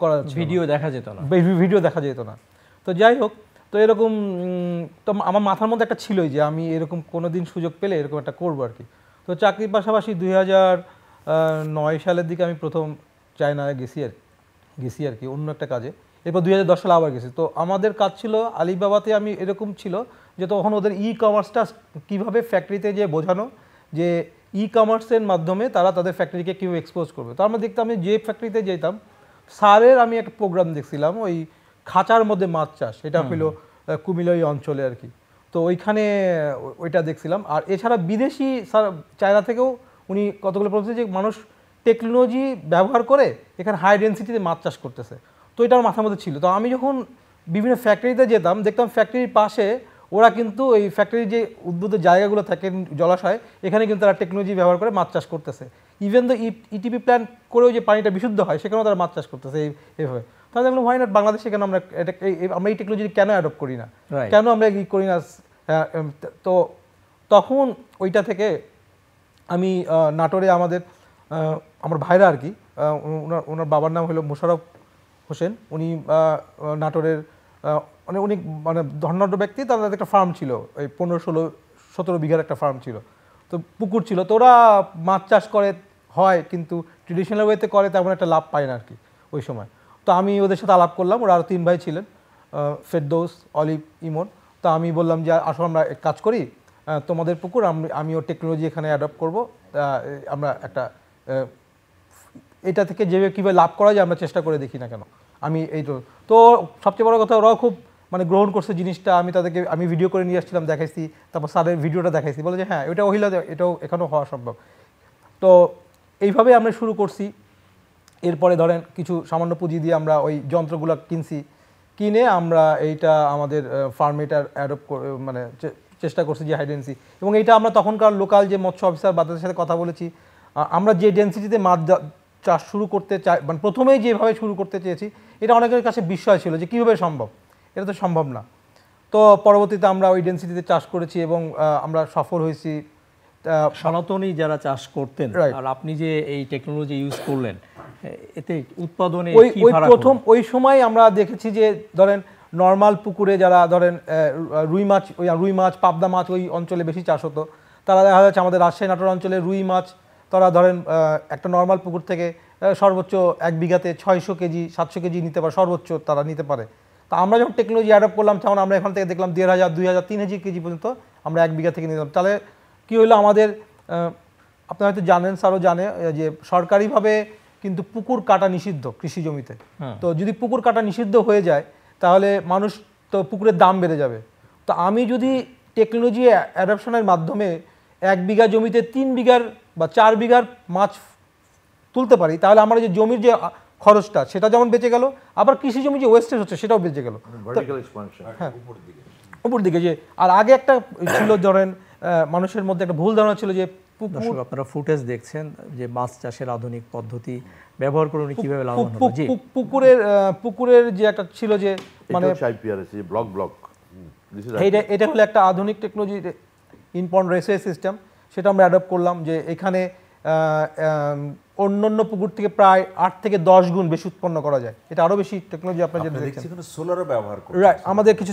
করা ভিডিও দেখা যেত না। ভিডিও দেখা যেত না। তো যাই হোক তো এরকম তো আমার মাথার মধ্যে একটা ছিলই যে আমি এরকম কোনো দিন সুযোগ পেলে এরকম একটা করব আর কি। তো চাকরির পাশাপাশি দুই হাজার নয় সালের দিকে আমি প্রথম চায়নায় গেছি আর গেছি আর কি অন্য একটা কাজে। এরপর দুই হাজার দশ সালে আবার গেছি। তো আমাদের কাজ ছিল আলিবাবাতে আমি এরকম ছিল যে তখন ওদের ই কমার্সটা কীভাবে ফ্যাক্টরিতে যে বোঝানো যে ই কমার্সের মাধ্যমে তারা তাদের ফ্যাক্টরিকে কীভাবে এক্সপোজ করবে। তো আমরা দেখতাম যে ফ্যাক্টরিতে যেতাম স্যারের আমি একটা প্রোগ্রাম দেখছিলাম ওই খাঁচার মধ্যে মাছ চাষ এটা হলো কুমিল্লা অঞ্চলে আর কি। তো ওইখানে ওইটা দেখছিলাম। আর এছাড়া বিদেশি স্যার চায়না থেকেও উনি কতগুলো বলছে যে মানুষ টেকনোলজি ব্যবহার করে এখানে হাই ডেন্সিটিতে মাছ চাষ করতেছে। তো এটা আমার মাথার মধ্যে ছিল। তো আমি যখন বিভিন্ন ফ্যাক্টরিতে যেতাম দেখতাম ফ্যাক্টরির পাশে ওরা কিন্তু ওই ফ্যাক্টরির যে উদ্ভূত জায়গাগুলো থাকে জলাশয় এখানে কিন্তু তারা টেকনোলজি ব্যবহার করে মাছ চাষ করতেছে। ইভেন তো ইটিপি প্ল্যান করেও যে পানিটা বিশুদ্ধ হয় সেখানেও তারা মাছ চাষ করতেছে এই এইভাবে। তাহলে দেখলাম হয় না বাংলাদেশে কেন আমরা এটা এই- এই- আমরা এই টেকনোলজি কেন অ্যাডপ্ট করি না? কেন আমরা ই করি না? হ্যাঁ, তো তখন ওইটা থেকে আমি নাটোরে আমাদের আমার ভাইরা আর কি ওনার ওনার বাবার নাম হলো মোশারফ হোসেন, উনি নাটোরের মানে উনি মানে ধর্নাঢ্য ব্যক্তি তাদের একটা ফার্ম ছিল, এই পনেরো, ষোলো, সতেরো বিঘার একটা ফার্ম ছিল। তো পুকুর ছিল, তো ওরা মাছ চাষ করে, হয়, কিন্তু ট্রেডিশনাল ওয়েতে করে, তেমন একটা লাভ পায় না আর কি, ওই সময়। তো আমি ওদের সাথে আলাপ করলাম, ওরা আরও তিন ভাই ছিলেন ফেরদৌস, অলিভ, ইমন। তো আমি বললাম যে আসলে আমরা এক কাজ করি তোমাদের পুকুর, আমি, আমিও টেকনোলজি এখানে অ্যাডপ্ট করব আমরা একটা এটা থেকে যেভাবে কীভাবে লাভ করা যায় আমরা চেষ্টা করে দেখি না কেন। আমি এই তো তো সবচেয়ে বড় কথা ওরাও খুব মানে গ্রহণ করছে জিনিসটা, আমি তাদেরকে, আমি ভিডিও করে নিয়ে আসছিলাম, দেখাইছি, তারপর স্যারের ভিডিওটা দেখাইছি, বলে যে হ্যাঁ এটা ওহিলা এটাও এখানেও হওয়া সম্ভব। তো এইভাবে আমরা শুরু করছি। এরপরে ধরেন কিছু সামান্য পুঁজি দিয়ে আমরা ওই যন্ত্রগুলো কিনছি। কিনে আমরা এইটা আমাদের ফার্মেটার এটা অ্যাডপ্ট মানে চেষ্টা করছি যে হাই ডেন্সি এবং এটা আমরা তখনকার লোকাল যে মৎস্য অফিসার বা তাদের সাথে কথা বলেছি আমরা যে ডেন্সিটিতে মাছ যা- চাষ শুরু করতে চাই মানে প্রথমেই যেভাবে শুরু করতে চেয়েছি এটা অনেকের কাছে বিস্ময় ছিল যে কীভাবে সম্ভব? এটা তো সম্ভব না। তো পরবর্তীতে আমরা ওই ডেন্সিটিতে চাষ করেছি এবং আমরা সফল হয়েছি। সনাতনী যারা চাষ করতেন আর আপনি যে এই টেকনোলজি ইউজ করলেন এতে উৎপাদনে ওই ওই প্রথম ওই সময় আমরা দেখেছি যে ধরেন নর্মাল পুকুরে যারা ধরেন রুই মাছ ওই রুই মাছ পাবদা মাছ ওই অঞ্চলে বেশি চাষ হতো। তারা দেখা যাচ্ছে আমাদের রাজশাহী নাটোর অঞ্চলে রুই মাছ তারা ধরেন একটা নর্মাল পুকুর থেকে সর্বোচ্চ এক বিঘাতে ছয়শো কেজি সাতশো কেজি নিতে পারে সর্বোচ্চ তারা নিতে পারে। তা আমরা যখন টেকনোলজি অ্যাডপ্ট করলাম তখন আমরা এখান থেকে দেখলাম দেড় হাজার দুই হাজার তিন হাজার কেজি পর্যন্ত আমরা এক বিঘা থেকে নিলাম তাহলে কী হলো আমাদের আপনারা হয়তো জানেন স্যারও জানে যে সরকারিভাবে কিন্তু পুকুর কাটা নিষিদ্ধ কৃষি জমিতে। তো যদি পুকুর কাটা নিষিদ্ধ হয়ে যায় তাহলে মানুষ তো পুকুরের দাম বেড়ে যাবে। তো আমি যদি টেকনোলজি অ্যাডাপশনের মাধ্যমে এক বিঘা জমিতে তিন বিঘার বা চার বিঘার মাছ তুলতে পারি তাহলে আমার যে জমির যে খরচটা সেটা যেমন বেঁচে গেল আবার কৃষি জমি যে ওয়েস্টেজ হচ্ছে সেটাও বেঁচে গেল। ভার্টিক্যাল এক্সপানশন উপর দিকে। যে আর আগে একটা ছিল ধরেন আহ, মানুষের মধ্যে একটা ভুল ধারণা ছিল যে পুকুর দর্শক আপনারা ফুটেজ দেখছেন যে মাছ চাষের আধুনিক পদ্ধতি ব্যবহার করে উনি কীভাবে লাভবান জি। পুকুরের পুকুরের যে একটা ছিল যে মানে মানে আইপিআরএস ব্লক ব্লক দিস এটা হলো একটা আধুনিক টেকনোলজি ইনপন্ড রেসে সিস্টেম সেটা আমরা অ্যাডপ্ট করলাম যে এখানে অন্যান্য পুকুর থেকে প্রায় আট থেকে দশ গুণ বেশি উৎপন্ন করা যায়। এটা আরও বেশি টেকনোলজি আপনার যেটা দেখছেন সোলারও ব্যবহার রাইট আমাদের কিছু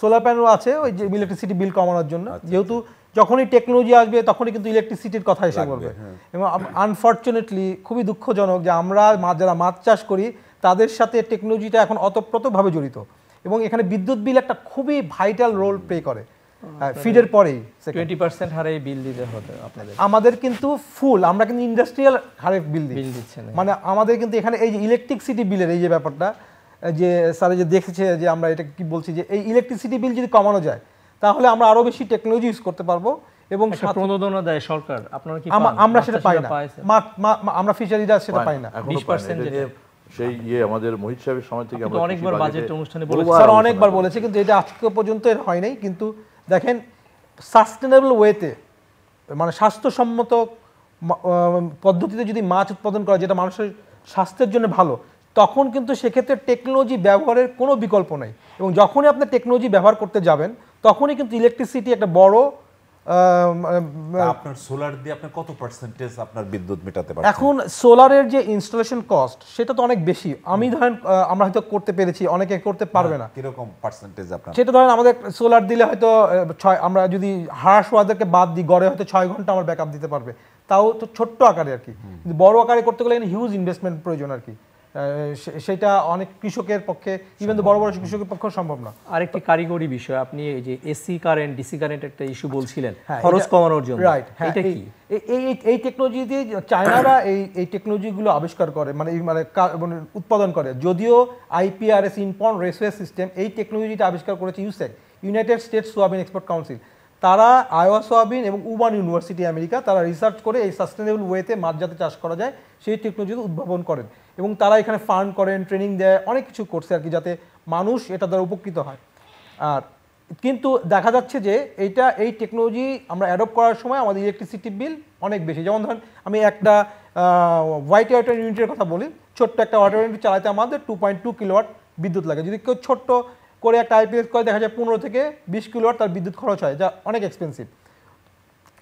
সোলার প্যানেল আছে ওই যে ইলেকট্রিসিটি বিল কমানোর জন্য। যেহেতু যখনই টেকনোলজি আসবে তখনই কিন্তু ইলেকট্রিসিটির কথা এসে পড়বে এবং আনফর্চুনেটলি খুবই দুঃখজনক যে আমরা যারা মাছ চাষ করি তাদের সাথে টেকনোলজিটা এখন অতপ্রতভাবে জড়িত। এবং এখানে বিদ্যুৎ বিল একটা খুবই ভাইটাল রোল প্লে করে। ফিডের পরেই টোয়েন্টি পার্সেন্ট হারে বিল দিতে হতো আপনাদের। আমাদের কিন্তু ফুল আমরা কিন্তু ইন্ডাস্ট্রিয়াল হারে বিল বিল দিচ্ছেন মানে আমাদের কিন্তু এখানে এই যে ইলেকট্রিসিটি বিলের এই যে ব্যাপারটা যে স্যার যে দেখেছে যে আমরা এটা কি বলছি যে এই ইলেকট্রিসিটি বিল যদি কমানো যায় তাহলে আমরা আরও বেশি টেকনোলজি ইউজ করতে পারব এবং প্রণোদনা দেয় সরকার। আপনারা কি আমরা সেটা পাই না। আমরা ফিশারিরা সেটা পাই না এখনও 20% পায় না। এটা যেটা। নিয়ে সেই ইয়ে আমাদের মোহিত সাহেবের সময় থেকে আমরা অনেকবার বাজেট অনুষ্ঠানে বহুবার স্যার অনেকবার বলেছে কিন্তু এটা আজকে পর্যন্ত এর হয় নাই কিন্তু দেখেন সাস্টেনেবল ওয়েতে মানে স্বাস্থ্যসম্মত পদ্ধতিতে যদি মাছ উৎপাদন করা যেটা মানুষের স্বাস্থ্যের জন্য ভালো, তখন কিন্তু সেক্ষেত্রে টেকনোলজি ব্যবহারের কোনো বিকল্প নেই। এবং যখনই আপনি টেকনোলজি ব্যবহার করতে যাবেন, তখনই কিন্তু ইলেকট্রিসিটি একটা বড় আপনার সোলার দিয়ে আপনার কত পার্সেন্টেজ আপনার বিদ্যুৎ মেটাতে পারছেন? এখন সোলারের যে ইনস্টলেশন কস্ট সেটা তো অনেক বেশি। আমি ধরেন আমরা হয়তো করতে পেরেছি অনেকে করতে পারবে না। কীরকম পার্সেন্টেজ আপনার? সেটা ধরেন আমাদের সোলার দিলে হয়তো ছয় আমরা যদি হাঁস ওয়াদেরকে বাদ দিই গড়ে হয়তো ছয় ঘণ্টা আমার ব্যাকআপ দিতে পারবে। তাও তো ছোট্ট আকারে আর কি। বড় আকারে করতে গেলে হিউজ ইনভেস্টমেন্ট প্রয়োজন আর কি। সেটা অনেক কৃষকের পক্ষে ইভেন বড় বড় কৃষকের পক্ষে সম্ভব না। আরেকটি কারিগরি বিষয় আপনি এই যে এসি কারেন্ট ডিসি কারেন্ট একটা ইস্যু বলছিলেন হ্যাঁ, খরচ কমানোর জন্য। রাইট হ্যাঁ এটা এই- কি? এই- এই টেকনোলজি দিয়ে চায়নারা এই এই টেকনোলজিগুলো আবিষ্কার করে মানে মানে মানে উৎপাদন করে। যদিও আইপিআরএস ইনপন রেসওয়ে সিস্টেম এই টেকনোলজিটা আবিষ্কার করেছে USEC United States soybean export council তারা আয়োয়া সোয়াবিন এবং উবান ইউনিভার্সিটি আমেরিকা, তারা রিসার্চ করে এই সাস্টেনেবল ওয়েতে মাছ যাতে চাষ করা যায়, সেই টেকনোলজি উদ্ভাবন করেন। এবং তারা এখানে ফান্ড করেন ট্রেনিং দেয়, অনেক কিছু করছে আর কি, যাতে মানুষ এটা দ্বারা উপকৃত হয়। আর কিন্তু দেখা যাচ্ছে যে এইটা, এই টেকনোলজি আমরা অ্যাডপ্ট করার সময় আমাদের ইলেকট্রিসিটি বিল অনেক বেশি। যেমন ধরেন, আমি একটা হোয়াইট ওয়াটার ইউনিটের কথা বলি, ছোট্ট একটা ওয়াটার ইউনিট চালাতে আমাদের টু পয়েন্ট টু কিলোওয়াট বিদ্যুৎ লাগে। যদি কেউ ছোট্ট করে একটা আইপিএস করে দেখা যায় পনেরো থেকে বিশ কিলোওয়াট তার বিদ্যুৎ খরচ হয়, যা অনেক এক্সপেন্সিভ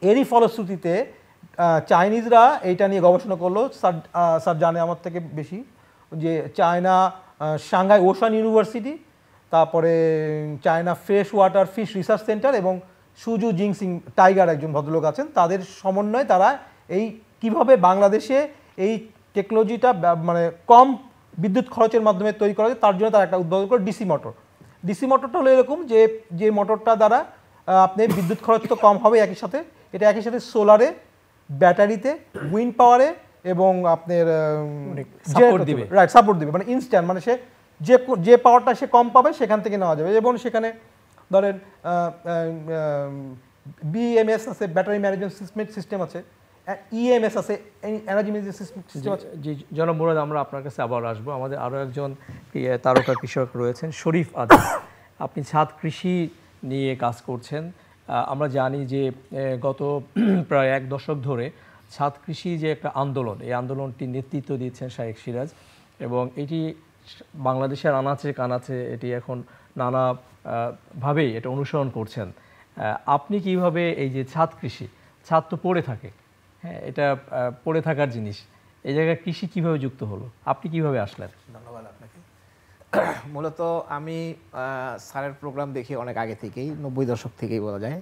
এরই ফলশ্রুতিতে চাইনিজরা এইটা নিয়ে গবেষণা করল। স্যার স্যার জানে আমার থেকে বেশি, যে চায়না সাংহাই ওশান ইউনিভার্সিটি, তারপরে China fresh water fish research centre এবং সুজু জিংসিং টাইগার একজন ভদ্রলোক আছেন। তাদের সমন্বয়ে তারা এই কীভাবে বাংলাদেশে এই টেকনোলজিটা মানে কম বিদ্যুৎ খরচের মাধ্যমে তৈরি করা যায়, তার জন্য তারা একটা উদ্ভাবন করে ডিসি মোটর। ডিসি মোটরটা হলো এরকম যে যে মোটরটা দ্বারা আপনি বিদ্যুৎ খরচ তো কম হবে একই সাথে। এটা একই সাথে সোলারে ব্যাটারিতে উইন্ড পাওয়ারে এবং আপনার support দিবে। রাইট সাপোর্ট দিবে। মানে ইনস্ট্যান্ট মানে সে যে যে পাওয়ারটা সে কম পাবে সেখান থেকে নেওয়া যাবে। এবং সেখানে ধরেন বিএমএস আছে ব্যাটারি ম্যানেজমেন্ট সিস্টেম আছে। ইএমএস আছে এনার্জি ম্যানেজমেন্ট সিস্টেম আছে? জি জনাব মুরাদ আমরা আপনার কাছে আবার আসব। আমাদের আরও একজন তারকা কৃষক রয়েছেন শরীফ আদিস আপনি ছাদ কৃষি নিয়ে কাজ করছেন। আমরা জানি যে গত প্রায় এক দশক ধরে ছাদ কৃষি যে একটা আন্দোলন এই আন্দোলনটি নেতৃত্ব দিয়েছেন শাহেক সিরাজ এবং এটি বাংলাদেশের আনাচে কানাচে এটি এখন নানা আহ, ভাবেই এটা অনুসরণ করছেন। আপনি কীভাবে এই যে ছাদ কৃষি ছাদ তো পড়ে থাকে হ্যাঁ এটা পড়ে থাকার জিনিস। এই জায়গায় কৃষি কীভাবে যুক্ত হলো? আপনি কীভাবে আসলেন? ধন্যবাদ আপনাকে। মূলত আমি স্যারের প্রোগ্রাম দেখি অনেক আগে থেকেই, নব্বই দশক থেকেই বলা যায়।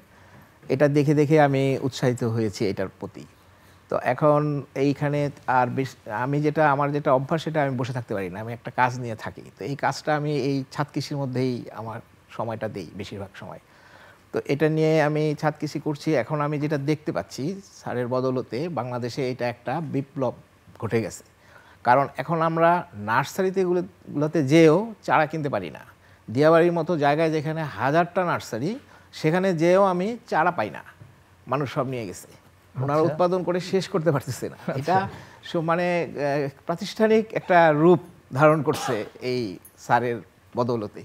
এটা দেখে দেখে আমি উৎসাহিত হয়েছি এটার প্রতি। তো এখন এইখানে আর বেশ, আমি যেটা, আমার যেটা অভ্যাস, সেটা আমি বসে থাকতে পারি না। আমি একটা কাজ নিয়ে থাকি। তো এই কাজটা আমি এই ছাদ কৃষির মধ্যেই আমার সময়টা দিই বেশিরভাগ সময়। তো এটা নিয়ে আমি ছাদ কৃষি করছি। এখন আমি যেটা দেখতে পাচ্ছি স্যারের বদলতে বাংলাদেশে এটা একটা বিপ্লব ঘটে গেছে। কারণ এখন আমরা নার্সারিতে গুলো- গুলোতে যেও চারা কিনতে পারি না। দিয়াবাড়ির মতো জায়গায় যেখানে হাজারটা নার্সারি সেখানে যেও আমি চারা পাই না। মানুষ সব নিয়ে গেছে। ওনারা উৎপাদন করে শেষ করতে পারতেছে না। এটা সু- মানে প্রাতিষ্ঠানিক একটা রূপ ধারণ করছে এই স্যারের বদৌলতে।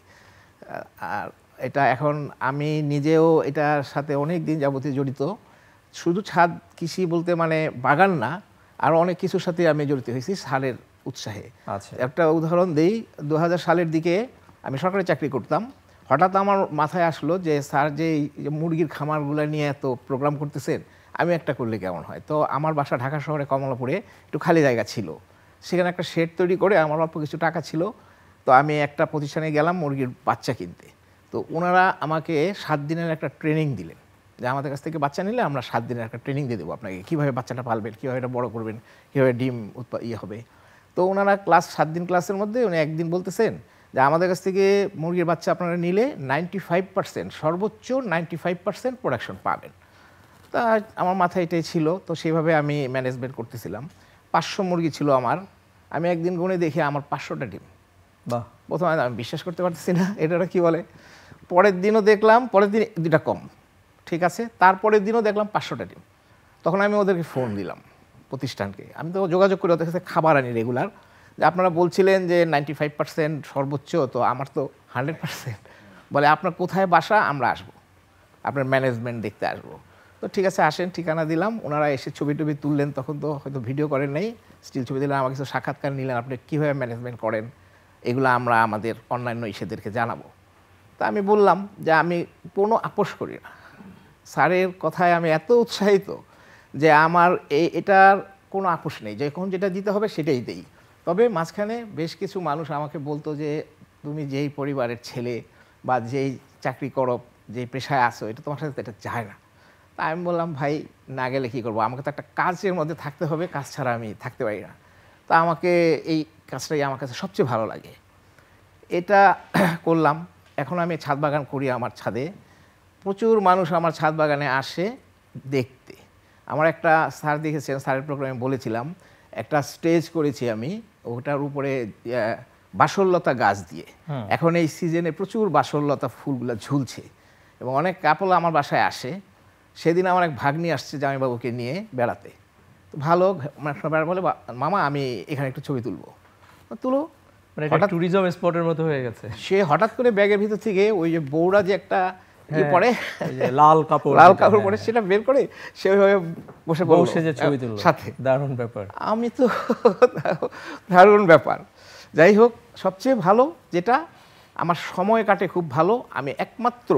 আর এটা এখন আমি নিজেও এটার সাথে অনেক দিন যাবতীয় জড়িত। শুধু ছাদ কৃষি বলতে মানে বাগান না আরও অনেক কিছুর সাথে আমি জড়িত হয়েছি সারের উৎসাহে। আচ্ছা। একটা উদাহরণ দিই দু হাজার সালের দিকে আমি সরকারি চাকরি করতাম। হঠাৎ আমার মাথায় আসলো যে স্যার যে যে মুরগির খামারগুলো নিয়ে এত প্রোগ্রাম করতেছেন আমি একটা করলে কেমন হয়? তো আমার বাসা ঢাকা শহরে কমলাপুরে একটু খালি জায়গা ছিল। সেখানে একটা শেড তৈরি করে আমার অল্প কিছু টাকা ছিল। তো আমি একটা প্রতিষ্ঠানে গেলাম মুরগির বাচ্চা কিনতে। তো ওনারা আমাকে সাত দিনের একটা ট্রেনিং দিলেন। যে আমাদের কাছ থেকে বাচ্চা নিলে আমরা সাত দিনের একটা ট্রেনিং দিয়ে দেবো আপনাকে। কীভাবে বাচ্চাটা পালবেন, কীভাবে এটা বড় করবেন, কীভাবে ডিম উৎপা ইয়ে হবে। তো ওনারা ক্লাস, সাত দিন ক্লাসের মধ্যে উনি একদিন বলতেছেন যে, আমাদের কাছ থেকে মুরগির বাচ্চা আপনারা নিলে নাইনটি ফাইভ পার্সেন্ট সর্বোচ্চ নাইনটি ফাইভ পার্সেন্ট প্রোডাকশন পাবেন। তা আমার মাথায় এটাই ছিল। তো সেইভাবে আমি ম্যানেজমেন্ট করতেছিলাম। পাঁচশো মুরগি ছিল আমার। আমি একদিন গুনে দেখি আমার পাঁচশোটা ডিম। বাহ, প্রথমে আমি বিশ্বাস করতে পারতেছি না এটা কী বলে? পরের দিনও দেখলাম, পরের দিন দুটা কম, ঠিক আছে? তারপরের দিনও দেখলাম পাঁচশোটা ডিম। তখন আমি ওদেরকে ফোন দিলাম প্রতিষ্ঠানকে। আমি তো যোগাযোগ করি, ওদের কাছে খাবার আনি রেগুলার যে আপনারা বলছিলেন যে নাইনটি ফাইভ পার্সেন্ট সর্বোচ্চ, তো আমার তো হান্ড্রেড পার্সেন্ট বলে, আপনার কোথায় বাসা? আমরা আসব। আপনার ম্যানেজমেন্ট দেখতে আসব। তো ঠিক আছে, আসেন, ঠিকানা দিলাম। ওনারা এসে ছবি টবি তুললেন, তখন তো হয়তো ভিডিও করেন নাই। স্টিল ছবি দিলেন আমাকে কিছু সাক্ষাৎকার নিলেন, আপনি কীভাবে ম্যানেজমেন্ট করেন? এগুলো আমরা আমাদের অন্যান্য ইসেদেরকে জানাব। তা আমি বললাম যে আমি কোনো আপোষ করি না। স্যারের কথায় আমি এত উৎসাহিত যে আমার এই এটার কোনো আপোষ নেই। যখন যেটা দিতে হবে সেটাই দেই। তবে মাঝখানে বেশ কিছু মানুষ আমাকে বলতো যে, তুমি যেই পরিবারের ছেলে বা যেই চাকরি করো, যেই পেশায় আসো এটা তোমার সাথে এটা যায় না। তা আমি বললাম, ভাই, না গেলে কী করব? আমাকে তো একটা কাজের মধ্যে থাকতে হবে। কাজ ছাড়া আমি থাকতে পারি না। তা আমাকে এই কাজটাই আমার কাছে সবচেয়ে ভালো লাগে। এটা করলাম। এখন আমি ছাদ বাগান করি আমার ছাদে। প্রচুর মানুষ আমার ছাদ বাগানে আসে দেখতে। আমার একটা স্যার দেখেছেন স্যারের প্রোগ্রামে বলেছিলাম একটা স্টেজ করেছি আমি ওটার উপরে আহ, বাসরলতা গাছ দিয়ে। এখন এই সিজনে প্রচুর বাসরলতা ফুলগুলো ঝুলছে এবং অনেক কাপল আমার বাসায় আসে। সেদিন আমার এক ভাগ্নি আসছে জামাইবাবুকে নিয়ে বেড়াতে। তো ভালো বেড়া বলে মামা আমি এখানে একটু ছবি তুলবো। তুলো। মানে এটা ট্যুরিজম স্পটের মতো হয়ে গেছে। সে হঠাৎ করে ব্যাগের ভিতর থেকে ওই যে বৌরা যে একটা ইয়ে হ্যাঁ, পরে লাল কাপড় লাল কাপড় হ্যাঁ, পরে সেটা বের করে সে ওইভাবে বসে পড়ল, সেজে ছবি তুললো। সাথে। দারুণ ব্যাপার। আমি তো দারুণ ব্যাপার। যাই হোক সবচেয়ে ভালো যেটা আমার সময় কাটে খুব ভালো আমি একমাত্র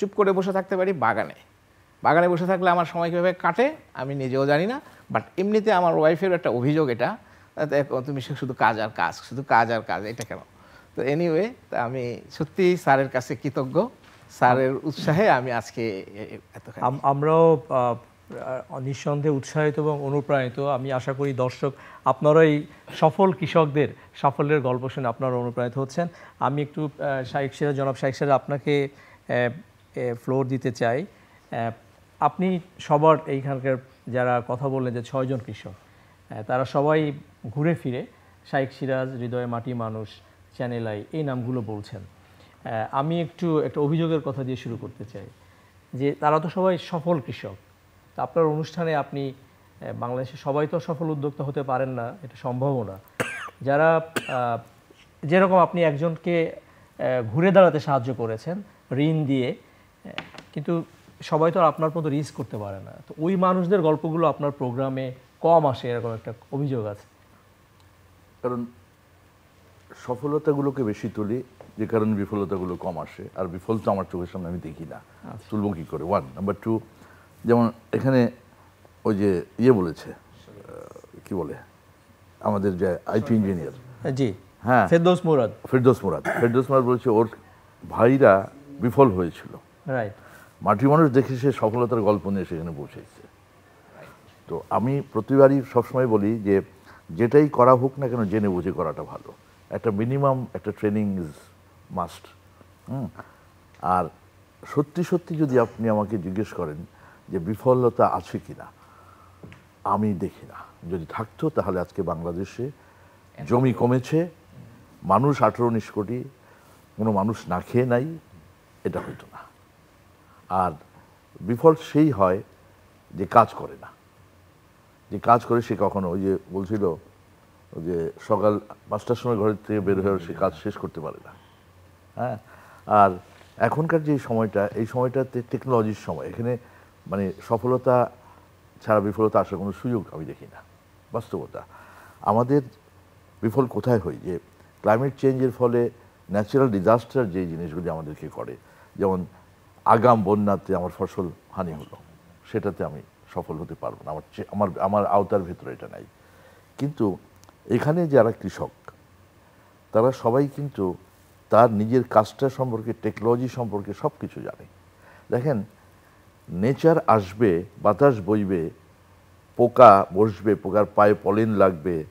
চুপ করে বসে থাকতে পারি বাগানে। বাগানে বসে থাকলে আমার সময় কীভাবে কাটে আমি নিজেও জানি না বাট এমনিতে আমার ওয়াইফের একটা অভিযোগ এটা তুমি শুধু কাজ আর কাজ শুধু কাজ আর কাজ এটা কেন? তো এনিওয়ে তা আমি সত্যি স্যারের কাছে কৃতজ্ঞ। স্যারের উৎসাহে আমি আজকে আমরাও নিঃসন্দেহে উৎসাহিত এবং অনুপ্রাণিত। আমি আশা করি দর্শক আপনারা এই সফল কৃষকদের সাফল্যের গল্প শুনে আপনারা অনুপ্রাণিত হচ্ছেন। আমি একটু আহ, শাইক সিরাজ জনাব শাইক সিরাজ আপনাকে ফ্লোর দিতে চাই। আপনি সবার এইখানকার যারা কথা বললেন যে ছয়জন কৃষক তারা সবাই ঘুরে ফিরে শাইক সিরাজ, হৃদয় মাটি মানুষ চ্যানেল আই এই নামগুলো বলছেন। আমি একটু একটা অভিযোগের কথা দিয়ে শুরু করতে চাই যে তারা তো সবাই সফল কৃষক। তা আপনার অনুষ্ঠানে আপনি বাংলাদেশে সবাই তো সফল উদ্যোক্তা হতে পারেন না, এটা সম্ভবও না। যারা যেরকম আপনি একজনকে ঘুরে দাঁড়াতে সাহায্য করেছেন, ঋণ দিয়ে কিন্তু সবাই তো আর আপনার মতো রিস্ক করতে পারে না। তো ওই মানুষদের গল্পগুলো আপনার প্রোগ্রামে কম আসে, এরকম একটা অভিযোগ আছে। কারণ সফলতাগুলোকে বেশি তুলি যে কারণে বিফলতাগুলো কম আসে। আর বিফল তো আমার চোখের সামনে আমি দেখি না। তুলবো কি করে? ওয়ান নাম্বার টু যেমন এখানে ওই যে ইয়ে বলেছে কি বলে? আমাদের যে আইটি ইঞ্জিনিয়ার জি। হ্যাঁ। ফেরদোস মুরাদ। ফেরদৌস মুরাদ। ফেরদৌস মুরাদ বলেছে ওর ভাইরা বিফল হয়েছিল। রাইট মাটি মানুষ দেখে সে সফলতার গল্প নিয়ে সেখানে পৌঁছেছে। তো আমি প্রতিবারই সবসময় বলি যে যেটাই করা হোক না কেন জেনে বুঝে করাটা ভালো। একটা মিনিমাম একটা ট্রেনিং ইজ মাস্ট হুম? আর সত্যি সত্যি যদি আপনি আমাকে জিজ্ঞেস করেন যে বিফলতা আছে কি না আমি দেখি না। যদি থাকতো তাহলে আজকে বাংলাদেশে জমি কমেছে, মানুষ আঠেরো উনিশ কোটি, কোনো মানুষ না খেয়ে নাই, এটা হইতো না। আর বিফল সেই হয় যে কাজ করে না। যে কাজ করে সে কখনো ওই যে বলছিল যে সকাল পাঁচটার সময় ঘরের থেকে বের হয়ে সে কাজ শেষ করতে পারে না। হ্যাঁ? আর এখনকার যে সময়টা, এই সময়টাতে টেকনোলজির সময়, এখানে মানে সফলতা ছাড়া বিফলতা আসার কোনো সুযোগ আমি দেখি না, বাস্তবতা। আমাদের বিফল কোথায় হই যে ক্লাইমেট চেঞ্জের ফলে ন্যাচারাল ডিজাস্টার যে জিনিসগুলি আমাদেরকে করে, যেমন আগাম বন্যাতে আমার ফসল হানি হলো, সেটাতে আমি সফল হতে পারব না। আমার আমার আমার আওতার ভেতরে এটা নাই। কিন্তু এখানে যারা কৃষক তারা সবাই কিন্তু তার নিজের কাজটা সম্পর্কে টেকনোলজি সম্পর্কে সব কিছু জানে। দেখেন নেচার আসবে বাতাস বইবে পোকা বসবে পোকার পায়ে পলেন লাগবে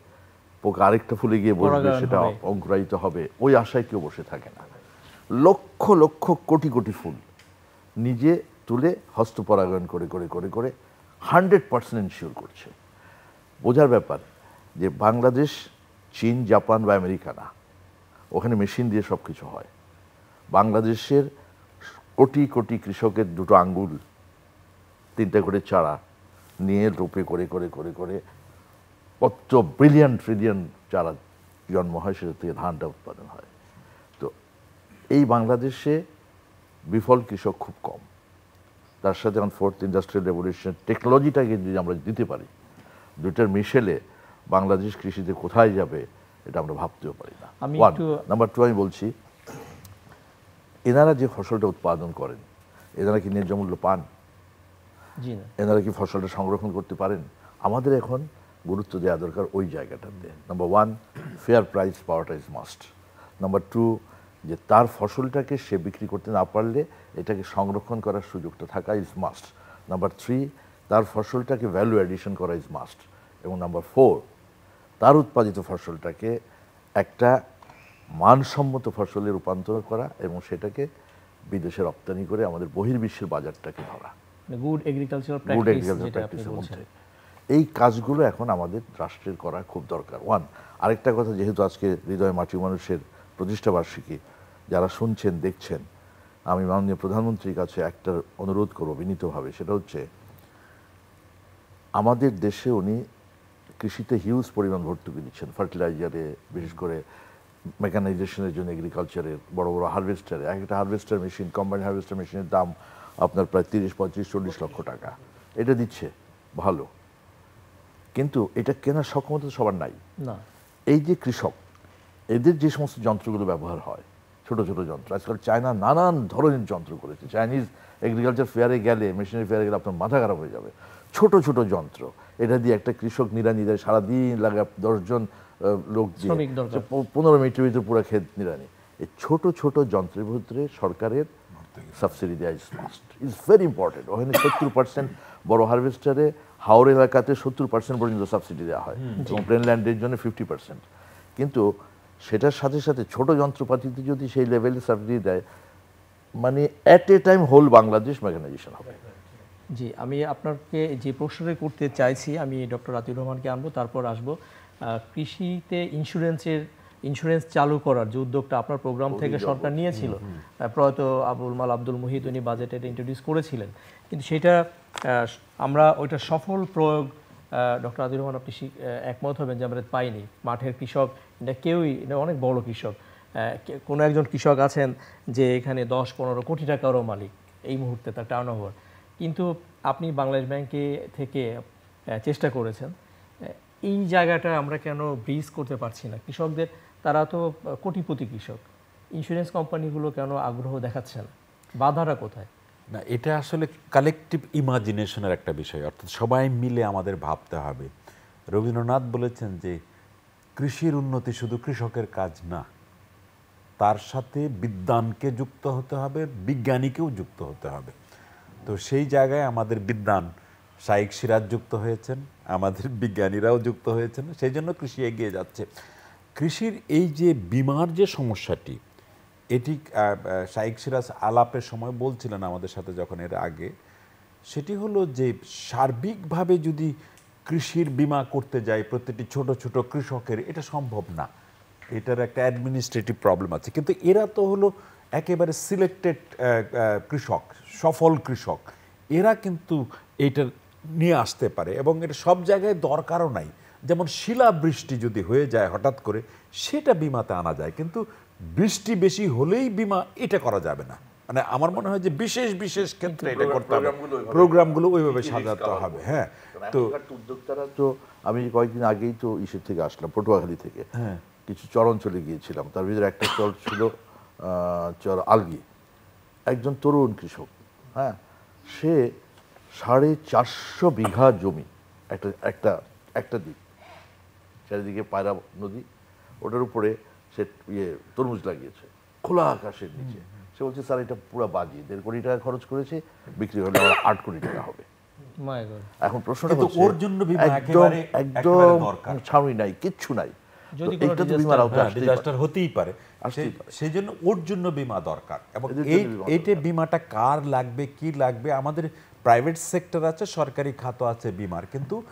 পোকা আরেকটা ফুলে গিয়ে বসবে সেটা। অঙ্কুরায়িত হবে। ওই আশায় কেউ বসে থাকে না। লক্ষ লক্ষ কোটি কোটি ফুল নিজে তুলে হস্তপরাগায়ন করে করে করে করে হান্ড্রেড পার্সেন্ট ইনশিওর করছে। বোঝার ব্যাপার যে বাংলাদেশ, চীন, জাপান বা আমেরিকা না, ওখানে মেশিন দিয়ে সব কিছু হয়। বাংলাদেশের কোটি কোটি কৃষকের দুটো আঙ্গুল, তিনটা করে চারা নিয়ে রোপে করে করে করে করে কত ব্রিলিয়ান ট্রিলিয়ন চারা জন্ম হয়, সেটা থেকে ধানটা উৎপাদন হয়। তো এই বাংলাদেশে বিফল কৃষক খুব কম। তার সাথে এখন ফোর্থ ইন্ডাস্ট্রিয়াল রেভলিউশন টেকনোলজিটাকে যদি আমরা দিতে পারি দুটার মিশেলে বাংলাদেশ কৃষিতে কোথায় যাবে এটা আমরা ভাবতেও পারি না। নাম্বার টু আমি বলছি এনারা যে ফসলটা উৎপাদন করেন এনারা কি ন্যায্য মূল্য পান? এনারা কি ফসলটা সংরক্ষণ করতে পারেন? আমাদের এখন গুরুত্ব দেওয়া দরকার ওই জায়গাটাতে। নাম্বার ওয়ান ফেয়ার প্রাইস পাওয়াটা ইজ মাস্ট নাম্বার টু যে তার ফসলটাকে সে বিক্রি করতে না পারলে এটাকে সংরক্ষণ করার সুযোগটা থাকা ইজ মাস্ট নাম্বার থ্রি তার ফসলটাকে ভ্যালু অ্যাডিশন করা ইজ মাস্ট এবং নাম্বার ফোর তার উৎপাদিত ফসলটাকে একটা মানসম্মত ফসলে রূপান্তর করা এবং সেটাকে বিদেশে রপ্তানি করে আমাদের বহির্বিশ্বের বাজারটাকে ধরা। Good agricultural good practice agriculture প্র্যাকটিসের মধ্যে। এই কাজগুলো এখন আমাদের রাষ্ট্রের করা খুব দরকার। ওয়ান আরেকটা কথা যেহেতু আজকে হৃদয় মাটি মানুষের প্রতিষ্ঠা বার্ষিকী যারা শুনছেন দেখছেন আমি মাননীয় প্রধানমন্ত্রীর কাছে একটা অনুরোধ করব বিনীতভাবে। সেটা হচ্ছে আমাদের দেশে উনি কৃষিতে হিউজ পরিমাণ ভর্তুকি দিচ্ছেন। ফার্টিলাইজারে বিশেষ করে মেকানাইজেশনের জন্য এগ্রিকালচারের বড় বড় হারভেস্টারে এক একটা হারভেস্টার মেশিন কম্বাইন হারভেস্টার মেশিনের দাম আপনার প্রায় তিরিশ পঁয়ত্রিশ চল্লিশ লক্ষ টাকা। এটা দিচ্ছে ভালো। কিন্তু এটা কেনার সক্ষমতা সবার নাই। না। এই যে কৃষক এদের যে সমস্ত যন্ত্রগুলো ব্যবহার হয় ছোট ছোট যন্ত্র। আজকাল চায়না নানান ধরনের যন্ত্র করেছে। চাইনিজ এগ্রিকালচার ফেয়ারে গেলে মেশিনারি ফেয়ারে গেলে আপনার মাথা খারাপ হয়ে যাবে। ছোট ছোট যন্ত্র। এটা দিয়ে একটা কৃষক নিরানি দেয় সারাদিন লাগে দশজন লোক দিয়ে পনেরো মিনিটের ভিতরে পুরো ক্ষেত নিরানি এই ছোট ছোট যন্ত্রের ভিতরে সরকারের সাবসিডি দেওয়া is must is very important ওখানে সত্তর পার্সেন্ট বড় হারভেস্টারে হাওড় এলাকাতে সত্তর পার্সেন্ট পর্যন্ত সাবসিডি দেওয়া হয়। এবং প্লেনল্যান্ডের জন্য ফিফটি পার্সেন্ট কিন্তু সেটার সাথে সাথে ছোট যন্ত্রপাতিতে যদি সেই লেভেলে সাবসিডি দেয় মানে at a time whole Bangladesh mechanisation হবে। জি আমি আপনাকে যে প্রশ্নটা করতে চাইছি আমি ডক্টর আতিউর রহমানকে আনব তারপর আসব কৃষিতে ইন্স্যুরেন্সের ইন্স্যুরেন্স চালু করার যে উদ্যোগটা আপনার প্রোগ্রাম থেকে সরকার নিয়েছিল প্রয়াত আবুল মাল আব্দুল মুহিত উনি বাজেটে ইন্ট্রোডিউস করেছিলেন। কিন্তু সেটা আমরা ওইটা সফল প্রয়োগ ডক্টর আতিউর রহমান আপনি একমত হবেন যে আমরা পাইনি। মাঠের কৃষক এটা কেউই, এটা অনেক বড় কৃষক। কোনো একজন কৃষক আছেন যে এখানে দশ, পনেরো কোটি টাকারও মালিক, এই মুহূর্তে তার টার্ন ওভার কিন্তু আপনি বাংলাদেশ ব্যাংকে থেকে চেষ্টা করেছেন এই জায়গাটা আমরা কেন ব্রিজ করতে পারছি না? কৃষকদের, তারা তো কোটিপতি কৃষক। ইন্স্যুরেন্স কোম্পানিগুলো কেন আগ্রহ দেখাচ্ছে না? কোথায়? না, এটা আসলে কালেকটিভ ইমাজিনেশনের একটা বিষয়, অর্থাৎ সবাই মিলে আমাদের ভাবতে হবে। রবীন্দ্রনাথ বলেছেন যে কৃষির উন্নতি শুধু কৃষকের কাজ না, তার সাথে বিদ্যানকে যুক্ত হতে হবে, বিজ্ঞানীকেও যুক্ত হতে হবে। তো সেই জায়গায় আমাদের বিদ্যান শাইক সিরাজ যুক্ত হয়েছেন, আমাদের বিজ্ঞানীরাও যুক্ত হয়েছেন, সেই জন্য কৃষি এগিয়ে যাচ্ছে। কৃষির এই যে বিমার যে সমস্যাটি, এটি শাইক সিরাজ আলাপের সময় বলছিলেন আমাদের সাথে যখন এর আগে, সেটি হলো যে সার্বিকভাবে যদি কৃষির বিমা করতে যায় প্রতিটি ছোট ছোট কৃষকের, এটা সম্ভব না। এটার একটা অ্যাডমিনিস্ট্রেটিভ প্রবলেম আছে। কিন্তু এরা তো হলো একেবারে সিলেক্টেড কৃষক, সফল কৃষক। এরা কিন্তু এটা নিয়ে আসতে পারে এবং এটা সব জায়গায় দরকারও নাই। যেমন শিলাবৃষ্টি যদি হয়ে যায় হঠাৎ করে, সেটা বিমাতে আনা যায়। কিন্তু বৃষ্টি বেশি হলেই বিমা এটা করা যাবে না। মানে আমার মনে হয় যে বিশেষ বিশেষ ক্ষেত্রে এটা করতে হবে। প্রোগ্রামগুলো ওইভাবে- সাজাতে হবে। হ্যাঁ। তো তো উদ্যোক্তারা তো আমি কয়েকদিন আগেই তো ইসের থেকে আসলাম পটুয়াখালী থেকে। কিছু চর অঞ্চলে গিয়েছিলাম। তার ভিতরে একটা চর ছিল চর আলগি। একজন তরুণ কৃষক হ্যাঁ। সে সাড়ে চারশো বিঘা জমি একটা একটা একটা দ্বীপ চারিদিকে পায়রা নদী ওটার উপরে সে ইয়ে তরমুজ লাগিয়েছে খোলা আকাশের নিচে। সে বলছে স্যার এটা পুরো বাজি দেড় কোটি টাকা খরচ করেছে বিক্রি হলে আমার আট কোটি টাকা হবে। এখন প্রশ্নটা হচ্ছে ওর জন্য একদম একদম। ছাউনি নাই কিচ্ছু নাই। যদি তো কোনো এইটা তো disaster বিমার আওতায় ডিজাস্টার হতেই পারে। সেই- জন্য ওর জন্য বিমা দরকার। এবং এই এইটা বিমাটা কার লাগবে কি লাগবে? আমাদের প্রাইভেট সেক্টর আছে সরকারি খাত আছে বিমার। কিন্তু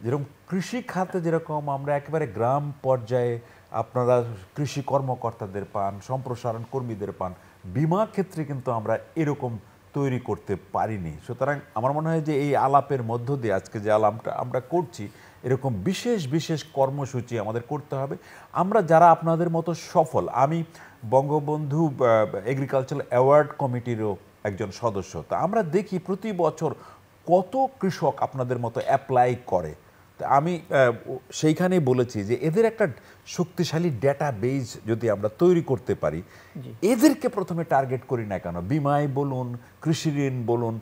যেরকম কৃষি খাতে যেরকম আমরা একেবারে গ্রাম পর্যায়ে আপনারা কৃষি কর্মকর্তাদের পান সম্প্রসারণ কর্মীদের পান বিমা ক্ষেত্রে কিন্তু আমরা এরকম তৈরি করতে পারিনি। সুতরাং আমার মনে হয় যে এই আলাপের মধ্য দিয়ে আজকে যে আলাপটা আমরা করছি, এরকম বিশেষ বিশেষ কর্মসূচি আমাদের করতে হবে। আমরা যারা আপনাদের মতো সফল, আমি বঙ্গবন্ধু এগ্রিকালচারাল অ্যাওয়ার্ড কমিটিরও একজন সদস্য। তা আমরা দেখি প্রতি বছর কত কৃষক আপনাদের মতো অ্যাপ্লাই করে। আমি সেইখানে সেইখানেই বলেছি যে এদের একটা শক্তিশালী ডেটা বেজ যদি আমরা তৈরি করতে পারি এদেরকে প্রথমে টার্গেট করি না কেন? বিমায় বলুন কৃষি ঋণ বলুন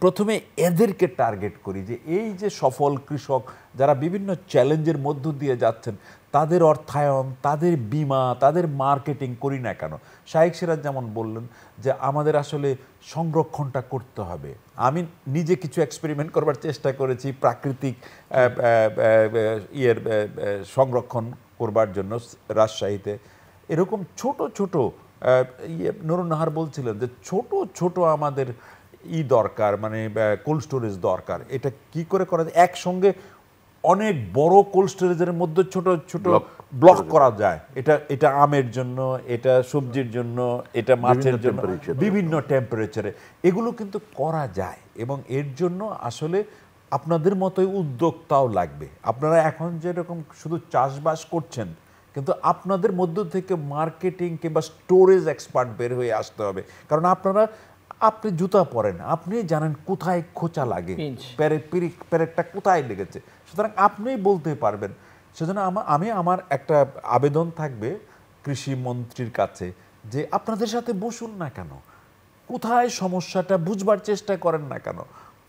প্রথমে এদেরকে টার্গেট করি যে এই যে সফল কৃষক যারা বিভিন্ন চ্যালেঞ্জের মধ্য দিয়ে যাচ্ছেন তাদের অর্থায়ন, তাদের বিমা, তাদের মার্কেটিং করি না কেন? শাহেক সিরাজ যেমন বললেন যে, আমাদের আসলে সংরক্ষণটা করতে হবে। আমি নিজে কিছু এক্সপেরিমেন্ট করবার চেষ্টা করেছি প্রাকৃতিক ইয়ের সংরক্ষণ করবার জন্য রাজশাহীতে। এরকম ছোট ছোট ইয়ে নুরুন্নাহার বলছিলেন যে, ছোট ছোট আমাদের ই দরকার মানে কোল্ড স্টোরেজ দরকার। এটা কি করে করা যায়? একসঙ্গে অনেক বড় কোল্ড স্টোরেজের মধ্যে ছোট ছোট ব্লক করা যায়। এটা এটা আমের জন্য এটা সবজির জন্য এটা মাছের জন্য বিভিন্ন টেম্পারেচারে এগুলো কিন্তু করা যায় এবং এর জন্য আসলে আপনাদের মতোই উদ্যোক্তাও লাগবে। আপনারা এখন যেরকম শুধু চাষবাস করছেন কিন্তু আপনাদের মধ্য থেকে মার্কেটিং কিংবা স্টোরেজ এক্সপার্ট বের হয়ে আসতে হবে। কারণ আপনারা আপনি জুতা পরেন আপনি জানেন কোথায় খোঁচা লাগে প্যারেকটা কোথায় লেগেছে। সুতরাং আপনিই বলতে পারবেন, সেজন্য আমি আমার একটা আবেদন থাকবে কৃষি মন্ত্রীর কাছে যে আপনাদের সাথে বসুন না কেন, কোথায় সমস্যাটা বুঝবার চেষ্টা করেন না কেন,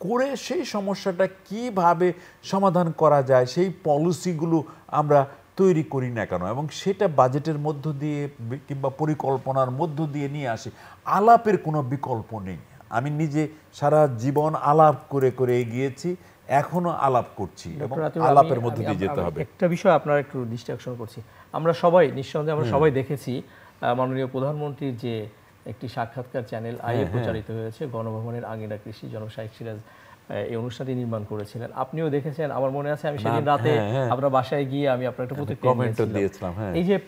করে সেই সমস্যাটা কীভাবে সমাধান করা যায়, সেই পলিসিগুলো আমরা তৈরি করি না কেন এবং সেটা বাজেটের মধ্য দিয়ে কিংবা পরিকল্পনার মধ্য দিয়ে নিয়ে আসি, আলাপের কোনো বিকল্প নেই। আমি নিজে সারা জীবন আলাপ করে করে এগিয়েছি। এখনও আলাপ করছি এবং আলাপের মধ্যে দিয়ে যেতে হবে। একটা বিষয় আপনার একটু আকর্ষণ করছি। আমরা সবাই নিঃসন্দেহে আমরা সবাই দেখেছি মাননীয় প্রধানমন্ত্রীর যে একটি সাক্ষাৎকার চ্যানেল আইয়ে প্রচারিত হয়েছে গণভবনের আঙ্গিনা কৃষি জনক শাহেক সিরাজ এই অনুষ্ঠানটি নির্মাণ করেছিলেন। আপনিও দেখেছেন আমার মনে আছে আমি সেদিন রাতে হ্যাঁ, হ্যাঁ। আপনার বাসায় গিয়ে আমি আপনার একটা প্রতিক্রিয়া দিয়েছিলাম। হ্যাঁ। এই যে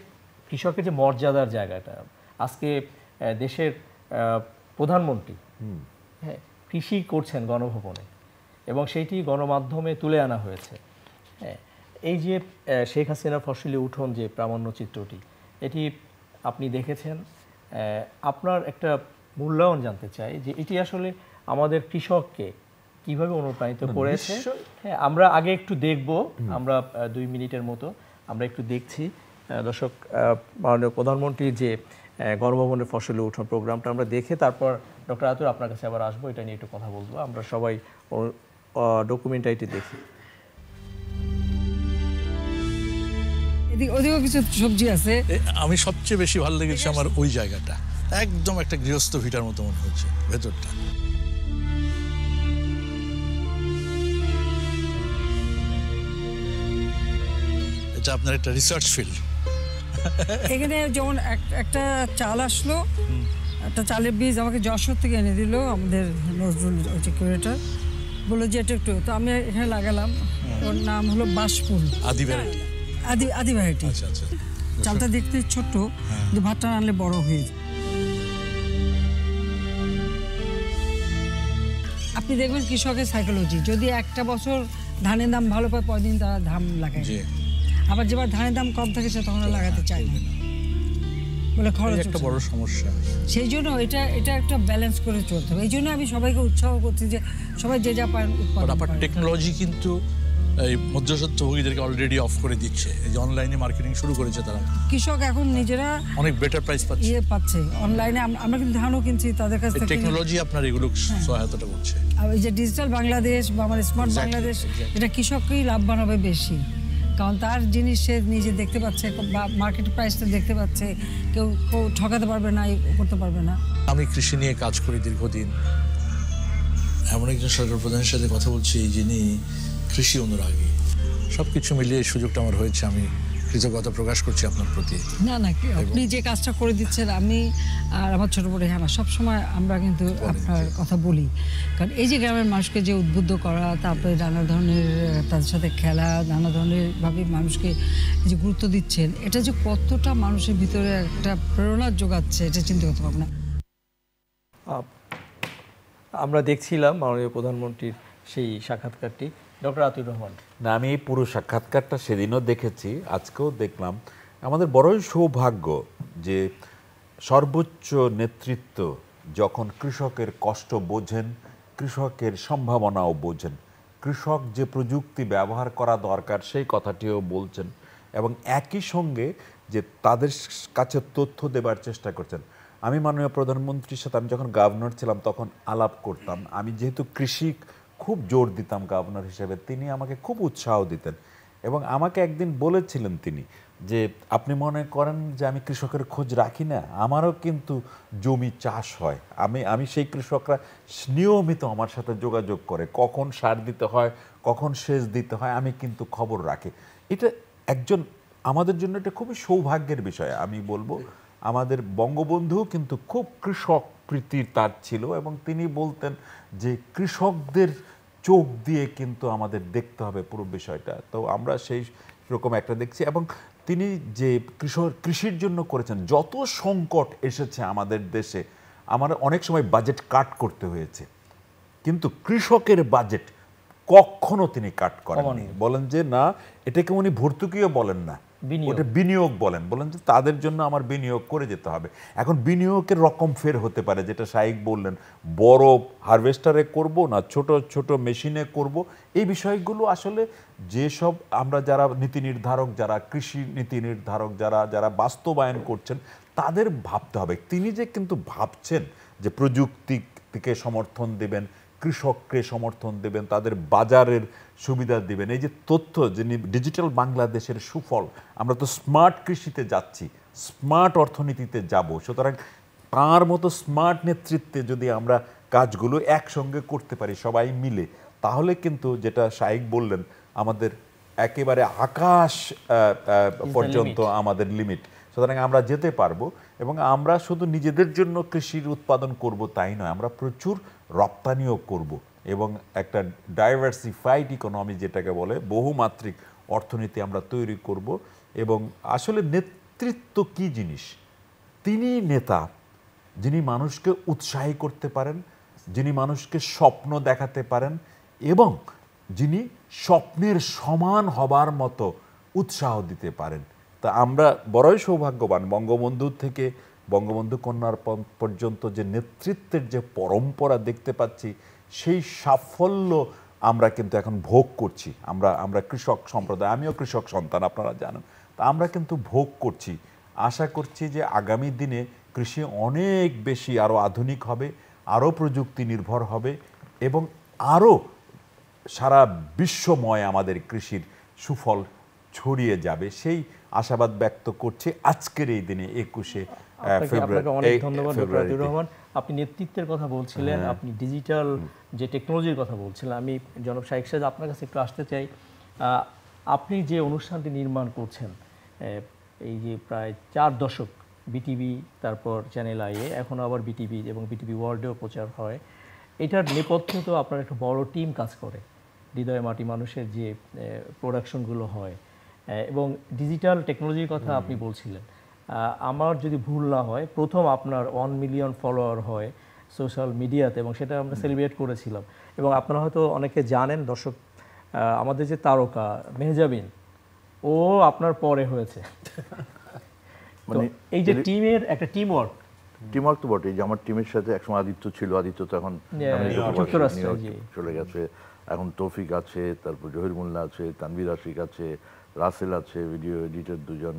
কৃষকের যে মর্যাদার জায়গাটা আজকে দেশের আহ, প্রধানমন্ত্রী হ্যাঁ কৃষি করছেন গণভবনে। এবং সেইটি গণমাধ্যমে তুলে আনা হয়েছে। হ্যাঁ এই যে শেখ হাসিনার ফসলি উঠোন যে প্রামাণ্য চিত্রটি এটি আপনি দেখেছেন। আপনার একটা মূল্যায়ন জানতে চাই যে এটি আসলে আমাদের কৃষককে কীভাবে অনুপ্রাণিত করেছে। হ্যাঁ আমরা আগে একটু দেখব আমরা দুই মিনিটের মতো আমরা একটু দেখছি। দর্শক মাননীয় প্রধানমন্ত্রীর যে গণভবনের ফসলে উঠোন প্রোগ্রামটা আমরা দেখে তারপর ডক্টর আতুর আপনার কাছে আবার আসব এটা নিয়ে একটু কথা বলব। আমরা সবাই ডকুমেন্টারিটি দেখি। এদিকে ওদিকেও কিছু সবজি আছে। আমি সবচেয়ে বেশি ভালো লেগেছে আমার ওই জায়গাটা। একদম একটা গৃহস্থ ভিটার মতো মনে হচ্ছে ভেতরটা। এটা আপনার একটা রিসার্চ ফিল্ড এখানে যেমন এক- একটা চাল আসলো একটা চালের বীজ আমাকে যশোর থেকে এনে দিল আমাদের নজরুল ওই যে কুরেটার বলল যে এটা একটু। তো আমি এখানে লাগালাম। ওর নাম হলো বাসফুল। আদি ভ্যারাইটি। আদি আদি ভ্যারাইটি। আচ্ছা আচ্ছা। চালটা দেখতে ছোট্ট যে ভাতটা আনলে বড় হয়ে যায়। আপনি দেখবেন কৃষকের সাইকোলজি যদি একটা বছর ধানের দাম ভালো পায় পরদিন তারা ধান লাগায়। আবার যেবার ধানের দাম কম থাকে সে তখন লাগাতে চায় না। এই খরচ একটা বড় সমস্যা। সেই জন্য এটা এটা একটা ব্যালেন্স করে চলতে হবে। এই জন্য আমি সবাইকে উৎসাহ করছি যে সবাই যে যা পারেন আবার টেকনোলজি কিন্তু এই মধ্যস্বত্বভোগীদেরকে অলরেডি অফ করে দিচ্ছে। এই যে অনলাইনে মার্কেটিং শুরু করেছে তারা। কৃষক এখন নিজেরা অনেক বেটার প্রাইস পাচ্ছে। ইয়ে পাচ্ছে। অনলাইনে আমরা কিন্তু ধানও কিনছি তাদের কাছ থেকে। টেকনোলজি আপনার এগুলো হ্যাঁ। সহায়তাটা করছে। আর এই যে ডিজিটাল বাংলাদেশ বা আমার স্মার্ট বাংলাদেশ এটা কৃষককেই লাভবান হবে বেশি। কারণ তার জিনিস সে নিজে দেখতে পাচ্ছে, বা মার্কেট প্রাইসটা দেখতে পাচ্ছে, কেউ কেউ ঠকাতে পারবে না করতে পারবে না। আমি কৃষি নিয়ে কাজ করি দীর্ঘদিন। এমন একজন সরকার প্রধানের সাথে কথা বলছি যিনি কৃষি অনুরাগী সব কিছু মিলিয়ে সুযোগটা আমার হয়েছে, আমি কৃতজ্ঞতা প্রকাশ করছি আপনার প্রতি। না না আপনি যে কাজটা করে দিচ্ছেন আমি আর আমার ছোট বড় হ্যাঁ সব সময় আমরা কিন্তু আপনার কথা বলি। কারণ এই যে গ্রামের মানুষকে যে উদ্বুদ্ধ করা তারপরে নানা ধরনের তাদের সাথে খেলা নানা ধরনের ভাবে মানুষকে যে গুরুত্ব দিচ্ছেন এটা যে কতটা মানুষের ভিতরে একটা প্রেরণা যোগাচ্ছে এটা চিন্তা করতে পারব না। আমরা দেখছিলাম মাননীয় প্রধানমন্ত্রীর সেই সাক্ষাৎকারটি। ডক্টর আতিউর রহমান। না, আমি এই পুরো সাক্ষাৎকারটা সেদিনও দেখেছি, আজকেও দেখলাম। আমাদের বড়ই সৌভাগ্য যে সর্বোচ্চ নেতৃত্ব যখন কৃষকের কষ্ট বোঝেন, কৃষকের সম্ভাবনাও বোঝেন, কৃষক যে প্রযুক্তি ব্যবহার করা দরকার সেই কথাটিও বলছেন এবং একই সঙ্গে যে তাদের কাছে তথ্য দেবার চেষ্টা করছেন। আমি মাননীয় প্রধানমন্ত্রীর সাথে, আমি যখন গভর্নর ছিলাম তখন আলাপ করতাম। আমি যেহেতু কৃষি খুব জোর দিতাম গভর্নর হিসেবে। তিনি আমাকে খুব উৎসাহ দিতেন। এবং আমাকে একদিন বলেছিলেন তিনি যে, আপনি মনে করেন যে আমি কৃষকের খোঁজ রাখি না? আমারও কিন্তু জমি চাষ হয়। আমি আমি সেই কৃষকরা নিয়মিত আমার সাথে যোগাযোগ করে। কখন সার দিতে হয়, কখন সেচ দিতে হয়, আমি কিন্তু খবর রাখি। এটা একজন, আমাদের জন্য এটা খুবই সৌভাগ্যের বিষয়। আমি বলব, আমাদের বঙ্গবন্ধু কিন্তু খুব কৃষক প্রীতির তার ছিল এবং তিনি বলতেন যে, কৃষকদের চোখ দিয়ে কিন্তু আমাদের দেখতে হবে পুরো বিষয়টা। তো আমরা সেই রকম একটা দেখছি এবং তিনি যে কৃষক কৃষির জন্য করেছেন যত সংকট এসেছে আমাদের দেশে আমার অনেক সময় বাজেট কাট করতে হয়েছে। কিন্তু কৃষকের বাজেট কখনো তিনি কাট করেন বলেন যে না এটাকে উনি ভর্তুকিও বলেন না। ওটা বিনিয়োগ বলেন বলেন যে তাদের জন্য আমার বিনিয়োগ করে যেতে হবে। এখন বিনিয়োগের রকম ফের হতে পারে, যেটা শাইক বললেন, বড় হারভেস্টারে করব না ছোট ছোট মেশিনে করব। এই বিষয়গুলো আসলে যেসব আমরা যারা নীতি নির্ধারক, যারা কৃষি নীতি নির্ধারক, যারা যারা বাস্তবায়ন করছেন, তাদের ভাবতে হবে। তিনি যে কিন্তু ভাবছেন যে প্রযুক্তি প্রযুক্তিকে সমর্থন দেবেন কৃষককে সমর্থন দেবেন তাদের বাজারের সুবিধা দেবেন। এই যে তথ্য যে ডিজিটাল বাংলাদেশের সুফল আমরা তো স্মার্ট কৃষিতে যাচ্ছি স্মার্ট অর্থনীতিতে যাব। সুতরাং তার মতো স্মার্ট নেতৃত্বে যদি আমরা কাজগুলো একসঙ্গে করতে পারি সবাই মিলে তাহলে কিন্তু যেটা শাইক বললেন আমাদের একেবারে আকাশ পর্যন্ত আমাদের লিমিট সুতরাং আমরা যেতে পারব এবং আমরা শুধু নিজেদের জন্য কৃষির উৎপাদন করব তাই নয় আমরা প্রচুর রপ্তানিও করব এবং একটা ডাইভার্সিফাইড ইকোনমি যেটাকে বলে বহুমাত্রিক অর্থনীতি আমরা তৈরি করব এবং আসলে নেতৃত্ব কি জিনিস? তিনি নেতা, যিনি মানুষকে উৎসাহী করতে পারেন, যিনি মানুষকে স্বপ্ন দেখাতে পারেন এবং যিনি স্বপ্নের সমান হবার মতো উৎসাহ দিতে পারেন। তা আমরা বড়ই সৌভাগ্যবান বঙ্গবন্ধুর থেকে বঙ্গবন্ধু কন্যার পর্যন্ত যে নেতৃত্বের যে পরম্পরা দেখতে পাচ্ছি, সেই সাফল্য আমরা কিন্তু এখন ভোগ করছি। আমরা আমরা কৃষক সম্প্রদায়, আমিও কৃষক সন্তান, আপনারা জানেন। তা আমরা কিন্তু ভোগ করছি। আশা করছি যে আগামী দিনে কৃষি অনেক বেশি আরও আধুনিক হবে আরও প্রযুক্তি নির্ভর হবে এবং আরও সারা বিশ্বময় আমাদের কৃষির সুফল ছড়িয়ে যাবে। সেই আশাবাদ ব্যক্ত করছি আজকের এই দিনে একুশে আপনাকে আপনাকে অনেক ধন্যবাদ ডক্টর রহমান। আপনি নেতৃত্বের কথা বলছিলেন হ্যাঁ। আপনি ডিজিটাল যে টেকনোলজির কথা বলছিলেন আমি জনাব শাহেক সাহেব আপনার কাছে একটু আসতে চাই। আপনি যে অনুষ্ঠানটি নির্মাণ করছেন এই যে প্রায় চার দশক বিটিভি তারপর চ্যানেল আইয়ে এখন আবার বিটিভি এবং বিটিভি ওয়ার্ল্ডেও প্রচার হয় এটার নেপথ্যে তো আপনার একটা বড় টিম কাজ করে হৃদয় মাটি মানুষের যে প্রোডাকশনগুলো হয়। এবং ডিজিটাল টেকনোলজির কথা আপনি বলছিলেন। আমার যদি ভুল না হয় প্রথম আপনার ওয়ান মিলিয়ন ফলোয়ার হয় সোশ্যাল মিডিয়াতে এবং সেটা আমরা সেলিব্রেট করেছিলাম। এবং আপনারা হয়তো অনেকে জানেন দর্শক আমাদের যে তারকা মেহজাবিন ও আপনার পরে হয়েছে। মানে এই যে টিমের একটা টিম ওয়ার্ক টিম ওয়ার্ক তো বটেই। যে আমার টিমের সাথে একসময় আদিত্য ছিল আদিত্য তো এখন। চলে গেছে। এখন তৌফিক আছে তারপর জহির মোল্লা আছে তানভীর আশিক আছে রাসেল আছে ভিডিও এডিটর দুজন।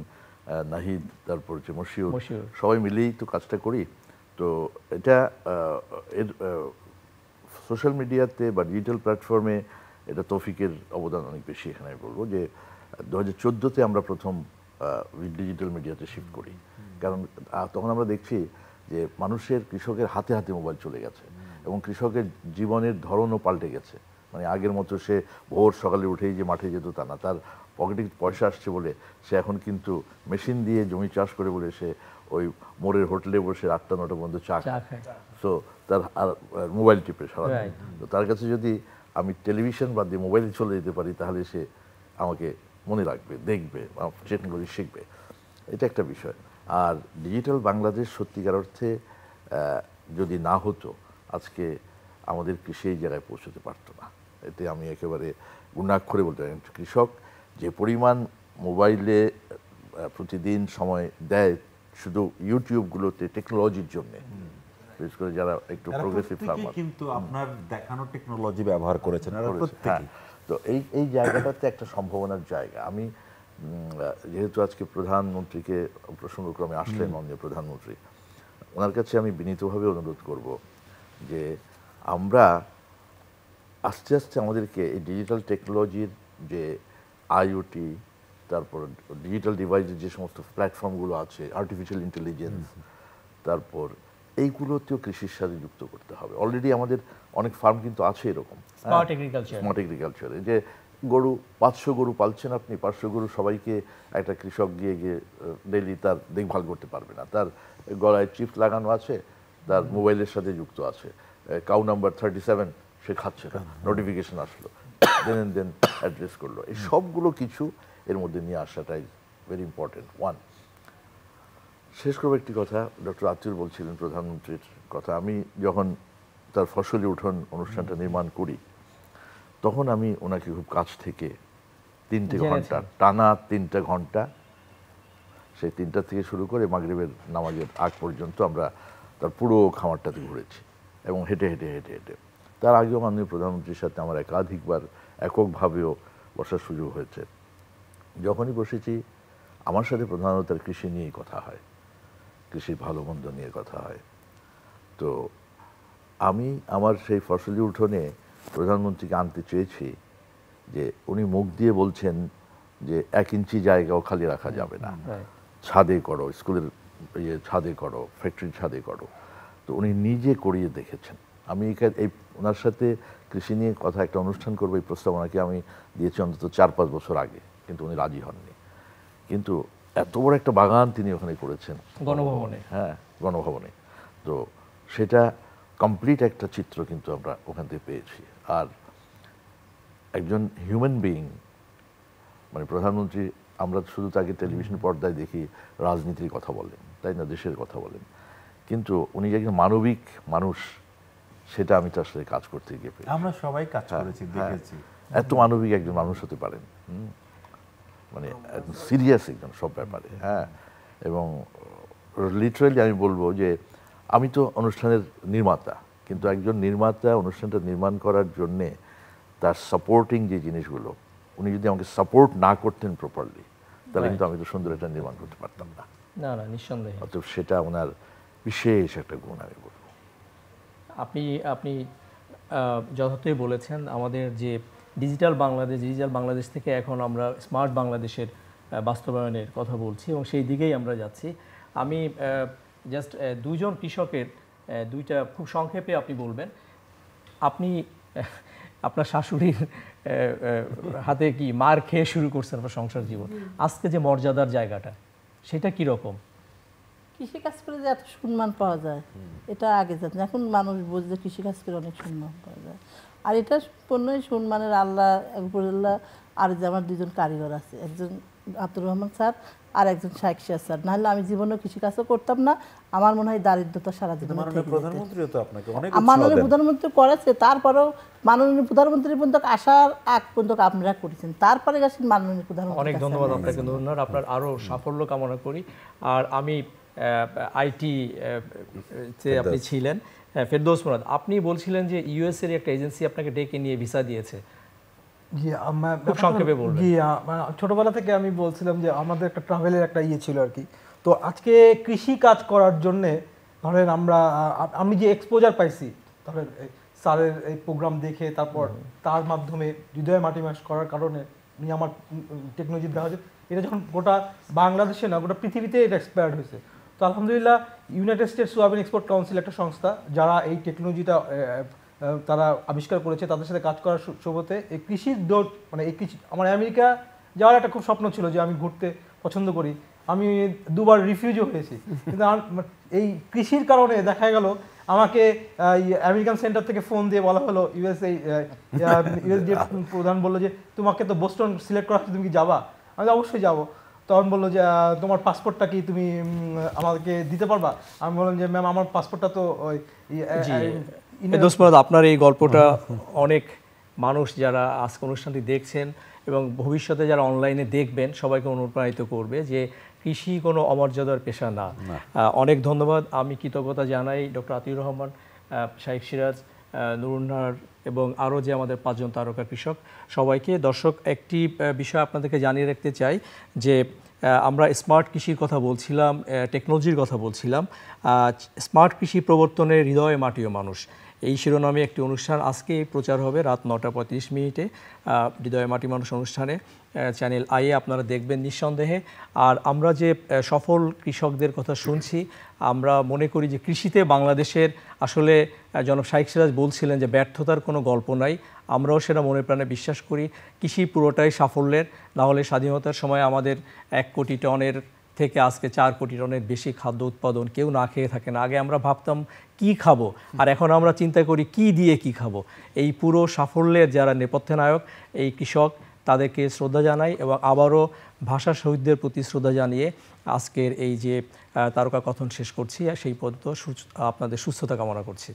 নাহিদ তারপর হচ্ছে মশিউর। সবাই মিলেই তো কাজটা করি। তো এটা এর সোশ্যাল মিডিয়াতে বা ডিজিটাল প্ল্যাটফর্মে এটা তৌফিকের অবদান অনেক বেশি এখানে আমি বলব যে দু হাজার চোদ্দোতে আমরা প্রথম ডিজিটাল মিডিয়াতে শিফট করি। কারণ তখন আমরা দেখছি যে মানুষের কৃষকের হাতে হাতে মোবাইল চলে গেছে এবং কৃষকের জীবনের ধরনও পাল্টে গেছে। মানে আগের মতো সে ভোর সকালে উঠেই যে মাঠে যেত তা না। তার পকেটে পয়সা আসছে বলে সে এখন কিন্তু মেশিন দিয়ে জমি চাষ করে বলে সে ওই মোড়ের হোটেলে বসে আটটা নটা পর্যন্ত চা খায়। খায়। সো তার আর মোবাইল টিপে সারা তো তার কাছে যদি আমি টেলিভিশন বাদ দিয়ে মোবাইলে চলে যেতে পারি তাহলে সে আমাকে মনে রাখবে দেখবে টেকনোলজি শিখবে। এটা একটা বিষয়। আর ডিজিটাল বাংলাদেশ সত্যিকার অর্থে যদি না হতো আজকে আমাদের কৃষি এই জায়গায় পৌঁছতে পারতো না। এতে আমি একেবারে গুণাক্ষরে বলতে পারি কৃষক যে পরিমাণ মোবাইলে প্রতিদিন সময় দেয় শুধু ইউটিউবগুলোতে টেকনোলজির জন্যে। বিশেষ করে যারা একটু প্রোগ্রেসিভ ফার্মার কিন্তু আপনার দেখানো টেকনোলজি ব্যবহার করেছেন হ্যাঁ। তো এই এই জায়গাটাতে একটা সম্ভাবনার জায়গা। আমি যেহেতু আজকে প্রধানমন্ত্রীকে প্রসঙ্গক্রমে আসলেন মাননীয় প্রধানমন্ত্রী ওনার কাছে আমি বিনীতভাবে অনুরোধ করব যে আমরা আস্তে আস্তে আমাদেরকে এই ডিজিটাল টেকনোলজির যে আইওটি তারপর ডিজিটাল ডিভাইসের যে সমস্ত প্ল্যাটফর্মগুলো আছে আর্টিফিশিয়াল ইন্টেলিজেন্স তারপর এইগুলোতেও কৃষির সাথে যুক্ত করতে হবে। অলরেডি আমাদের অনেক ফার্ম কিন্তু আছে এরকম. স্মার্ট এগ্রিকালচারে যে গরু পাঁচশো গরু পালছেন আপনি পাঁচশো গরু সবাইকে একটা কৃষক গিয়ে গিয়ে ডেইলি তার দেখভাল করতে পারবে না। তার গলায় চিপ লাগানো আছে তার মোবাইলের সাথে যুক্ত আছে। কাউ নাম্বার থার্টি সেভেন সে খাচ্ছে না নোটিফিকেশন আসলো। দেন দেন অ্যাড্রেস করল। এই সবগুলো কিছু এর মধ্যে নিয়ে আসাটাই ভেরি ইম্পর্টেন্ট ওয়ান শেষ করব একটি কথা। ডক্টর আতিউর বলছিলেন প্রধানমন্ত্রীর কথা। আমি যখন তার ফসলি উঠোন অনুষ্ঠানটা নির্মাণ করি তখন আমি ওনাকে খুব কাছ থেকে তিনটে ঘণ্টা টানা তিনটা ঘণ্টা সেই তিনটা থেকে শুরু করে মাগরিবের নামাজের আগ পর্যন্ত আমরা তার পুরো খামারটাতে ঘুরেছি এবং হেঁটে হেঁটে হেঁটে হেঁটে। তার আগেও মাননীয় প্রধানমন্ত্রীর সাথে আমার একাধিকবার এককভাবেও বসার সুযোগ হয়েছে। যখনই বসেছি আমার সাথে প্রধানত তার কৃষি নিয়েই কথা হয়। কৃষির ভালো মন্দ নিয়ে কথা হয়। তো আমি আমার সেই ফসলি উঠোনে প্রধানমন্ত্রীকে আনতে চেয়েছি যে উনি মুখ দিয়ে বলছেন যে এক ইঞ্চি জায়গাও খালি রাখা যাবে না। ছাদে করো স্কুলের ইয়ে ছাদে করো ফ্যাক্টরির ছাদে করো। তো উনি নিজে করিয়ে দেখেছেন। আমি এই ওনার সাথে কৃষি নিয়ে কথা একটা অনুষ্ঠান করব এই প্রস্তাবনাকে আমি দিয়েছি অন্তত চার পাঁচ বছর আগে কিন্তু উনি রাজি হননি। কিন্তু এত বড় একটা বাগান তিনি ওখানে করেছেন। গণভবনে। হ্যাঁ গণভবনে। তো সেটা কমপ্লিট একটা চিত্র কিন্তু আমরা ওখান থেকে পেয়েছি। আর একজন হিউম্যান বিইং মানে প্রধানমন্ত্রী আমরা শুধু তাকে টেলিভিশন পর্দায় দেখি রাজনীতির কথা বলেন তাই না দেশের কথা বলেন। কিন্তু উনি যে একজন মানবিক মানুষ সেটা আমি তার সাথে কাজ করতে গিয়ে পেয়েছি। আমরা সবাই কাজ হ্যাঁ, করেছি হ্যাঁ। দেখেছি এত মানবিক একজন মানুষ হতে পারেন হুম। মানে সিরিয়াস একজন সব ব্যাপারে হ্যাঁ এবং লিটারালি আমি বলব যে আমি তো অনুষ্ঠানের নির্মাতা কিন্তু একজন নির্মাতা অনুষ্ঠানটা নির্মাণ করার জন্যে তার সাপোর্টিং যে জিনিসগুলো উনি যদি আমাকে সাপোর্ট না করতেন প্রপারলি তাহলে কিন্তু আমি তো সুন্দর একটা নির্মাণ করতে পারতাম না না না নিঃসন্দেহে অতএব সেটা ওনার বিশেষ একটা গুণ আমি বলব আপনি আপনি যথার্থই বলেছেন আমাদের যে ডিজিটাল বাংলাদেশ ডিজিটাল বাংলাদেশ থেকে এখন আমরা স্মার্ট বাংলাদেশের বাস্তবায়নের কথা বলছি এবং সেই দিকেই আমরা যাচ্ছি। আমি জাস্ট দুজন কৃষকের দুইটা খুব সংক্ষেপে আপনি বলবেন। আপনি আপনার শাশুড়ির হাতে কি মার খেয়ে শুরু করছেন আপনার সংসার জীবন? আজকে যে মর্যাদার জায়গাটা সেটা কি রকম? কৃষিকাজ করে যে এত সম্মান পাওয়া যায় এটা আগে জানতেন এখন মানুষ বুঝছে কৃষিকাজ করে অনেক সম্মান পাওয়া যায়। আর এটা সম্পূর্ণই সম্মানের আল্লাহ একবরুল্লাহ আর যে আমার দুজন কারিগর আছে একজন আব্দুর রহমান স্যার আর একজন শাইক শাহ স্যার। নাহলে আমি জীবনেও কৃষিকাজও করতাম না আমার মনে হয় দারিদ্রতা সারা জীবন মাননীয়। প্রধানমন্ত্রী করেছে তারপরেও মাননীয় প্রধানমন্ত্রী পর্যন্ত আসার আগ পর্যন্ত আপনারা করেছেন তারপরে গেছেন মাননীয় প্রধানমন্ত্রী অনেক ধন্যবাদ আপনাকে ধন্যবাদ। আপনার আরও সাফল্য কামনা করি। আর আমি আইটি তে আপনি ছিলেন। হ্যাঁ, ফেরদৌস মুরাদ আপনি বলছিলেন যে ইউএস এর একটা এজেন্সি আপনাকে ডেকে নিয়ে ভিসা দিয়েছে। জি আম- খুব সংক্ষেপে বলবেন। জি ছোটবেলা থেকে আমি বলছিলাম যে আমাদের একটা ট্রাভেলের একটা ইয়ে ছিল আর কি। তো আজকে কৃষি কাজ করার জন্য ধরেন আমরা আমি যে এক্সপোজার পাইছি ধরেন স্যারের এই প্রোগ্রাম দেখে তারপর তার মাধ্যমে হৃদয় মাটি মাস করার কারণে আমার টেকনোলজি দেওয়া হয়েছে। এটা যখন গোটা বাংলাদেশে না গোটা পৃথিবীতে এটা এক্সপায়ার্ড হয়েছে। তো আলহামদুলিল্লাহ United States soybean export council একটা সংস্থা যারা এই টেকনোলজিটা তারা আবিষ্কার করেছে তাদের সাথে কাজ করার সু- এই কৃষির দৌড় মানে এই কৃষি আমার আমেরিকা যাওয়ার একটা খুব স্বপ্ন ছিল যে আমি ঘুরতে পছন্দ করি। আমি দুবার রিফিউজও হয়েছি। কিন্তু মানে এই কৃষির কারণে দেখা গেল আমাকে আমেরিকান সেন্টার থেকে ফোন দিয়ে বলা হলো ইউএসএ ইউএসডি প্রধান বলল যে তোমাকে তো বোস্টন সিলেক্ট করা তুমি কি যাবা? আমি অবশ্যই যাব। তখন বলল যে তোমার পাসপোর্টটা কি তুমি আমাকে দিতে পারবা? আমি বললাম যে ম্যাম আমার পাসপোর্টটা তো ওই আপনার এই গল্পটা অনেক মানুষ যারা আজকে অনুষ্ঠানটি দেখছেন এবং ভবিষ্যতে যারা অনলাইনে দেখবেন সবাইকে অনুপ্রাণিত করবে যে কৃষি কোনো অমর্যাদার পেশা না। অনেক ধন্যবাদ। আমি কৃতজ্ঞতা জানাই ডক্টর আতিউর রহমান শাইখ সিরাজ নুরুন্নার এবং আরও যে আমাদের পাঁচজন তারকা কৃষক, সবাইকে দর্শক, একটি বিষয় আপনাদেরকে জানিয়ে রাখতে চাই যে আমরা স্মার্ট কৃষির কথা বলছিলাম টেকনোলজির কথা বলছিলাম। স্মার্ট কৃষি প্রবর্তনের হৃদয়ে মাটিও মানুষ। এই শিরোনামে একটি অনুষ্ঠান আজকে প্রচার হবে রাত নটা পঁয়ত্রিশ মিনিটে হৃদয় মাটি মানুষ অনুষ্ঠানে চ্যানেল আইয়ে আপনারা দেখবেন নিঃসন্দেহে। আর আমরা যে সফল কৃষকদের কথা শুনছি, আমরা মনে করি যে কৃষিতে বাংলাদেশের আসলে জনাব শাইখ সিরাজ বলছিলেন যে ব্যর্থতার কোনো গল্প নাই। আমরাও সেটা মনে প্রাণে বিশ্বাস করি। কৃষি পুরোটাই সাফল্যের নাহলে স্বাধীনতার সময় আমাদের এক কোটি টনের থেকে আজকে চার কোটি টনের বেশি খাদ্য উৎপাদন কেউ না খেয়ে থাকে না। আগে আমরা ভাবতাম, কি খাব? আর এখন আমরা চিন্তা করি, কি দিয়ে কি খাব? এই পুরো সাফল্যের যারা নেপথ্যে নায়ক, এই কৃষক, তাদেরকে শ্রদ্ধা জানাই এবং আবারও ভাষা শহীদদের প্রতি শ্রদ্ধা জানিয়ে আজকের এই যে তারকা কথন শেষ করছি। আর সেই পর্যন্ত আপনাদের সুস্থতা কামনা করছি।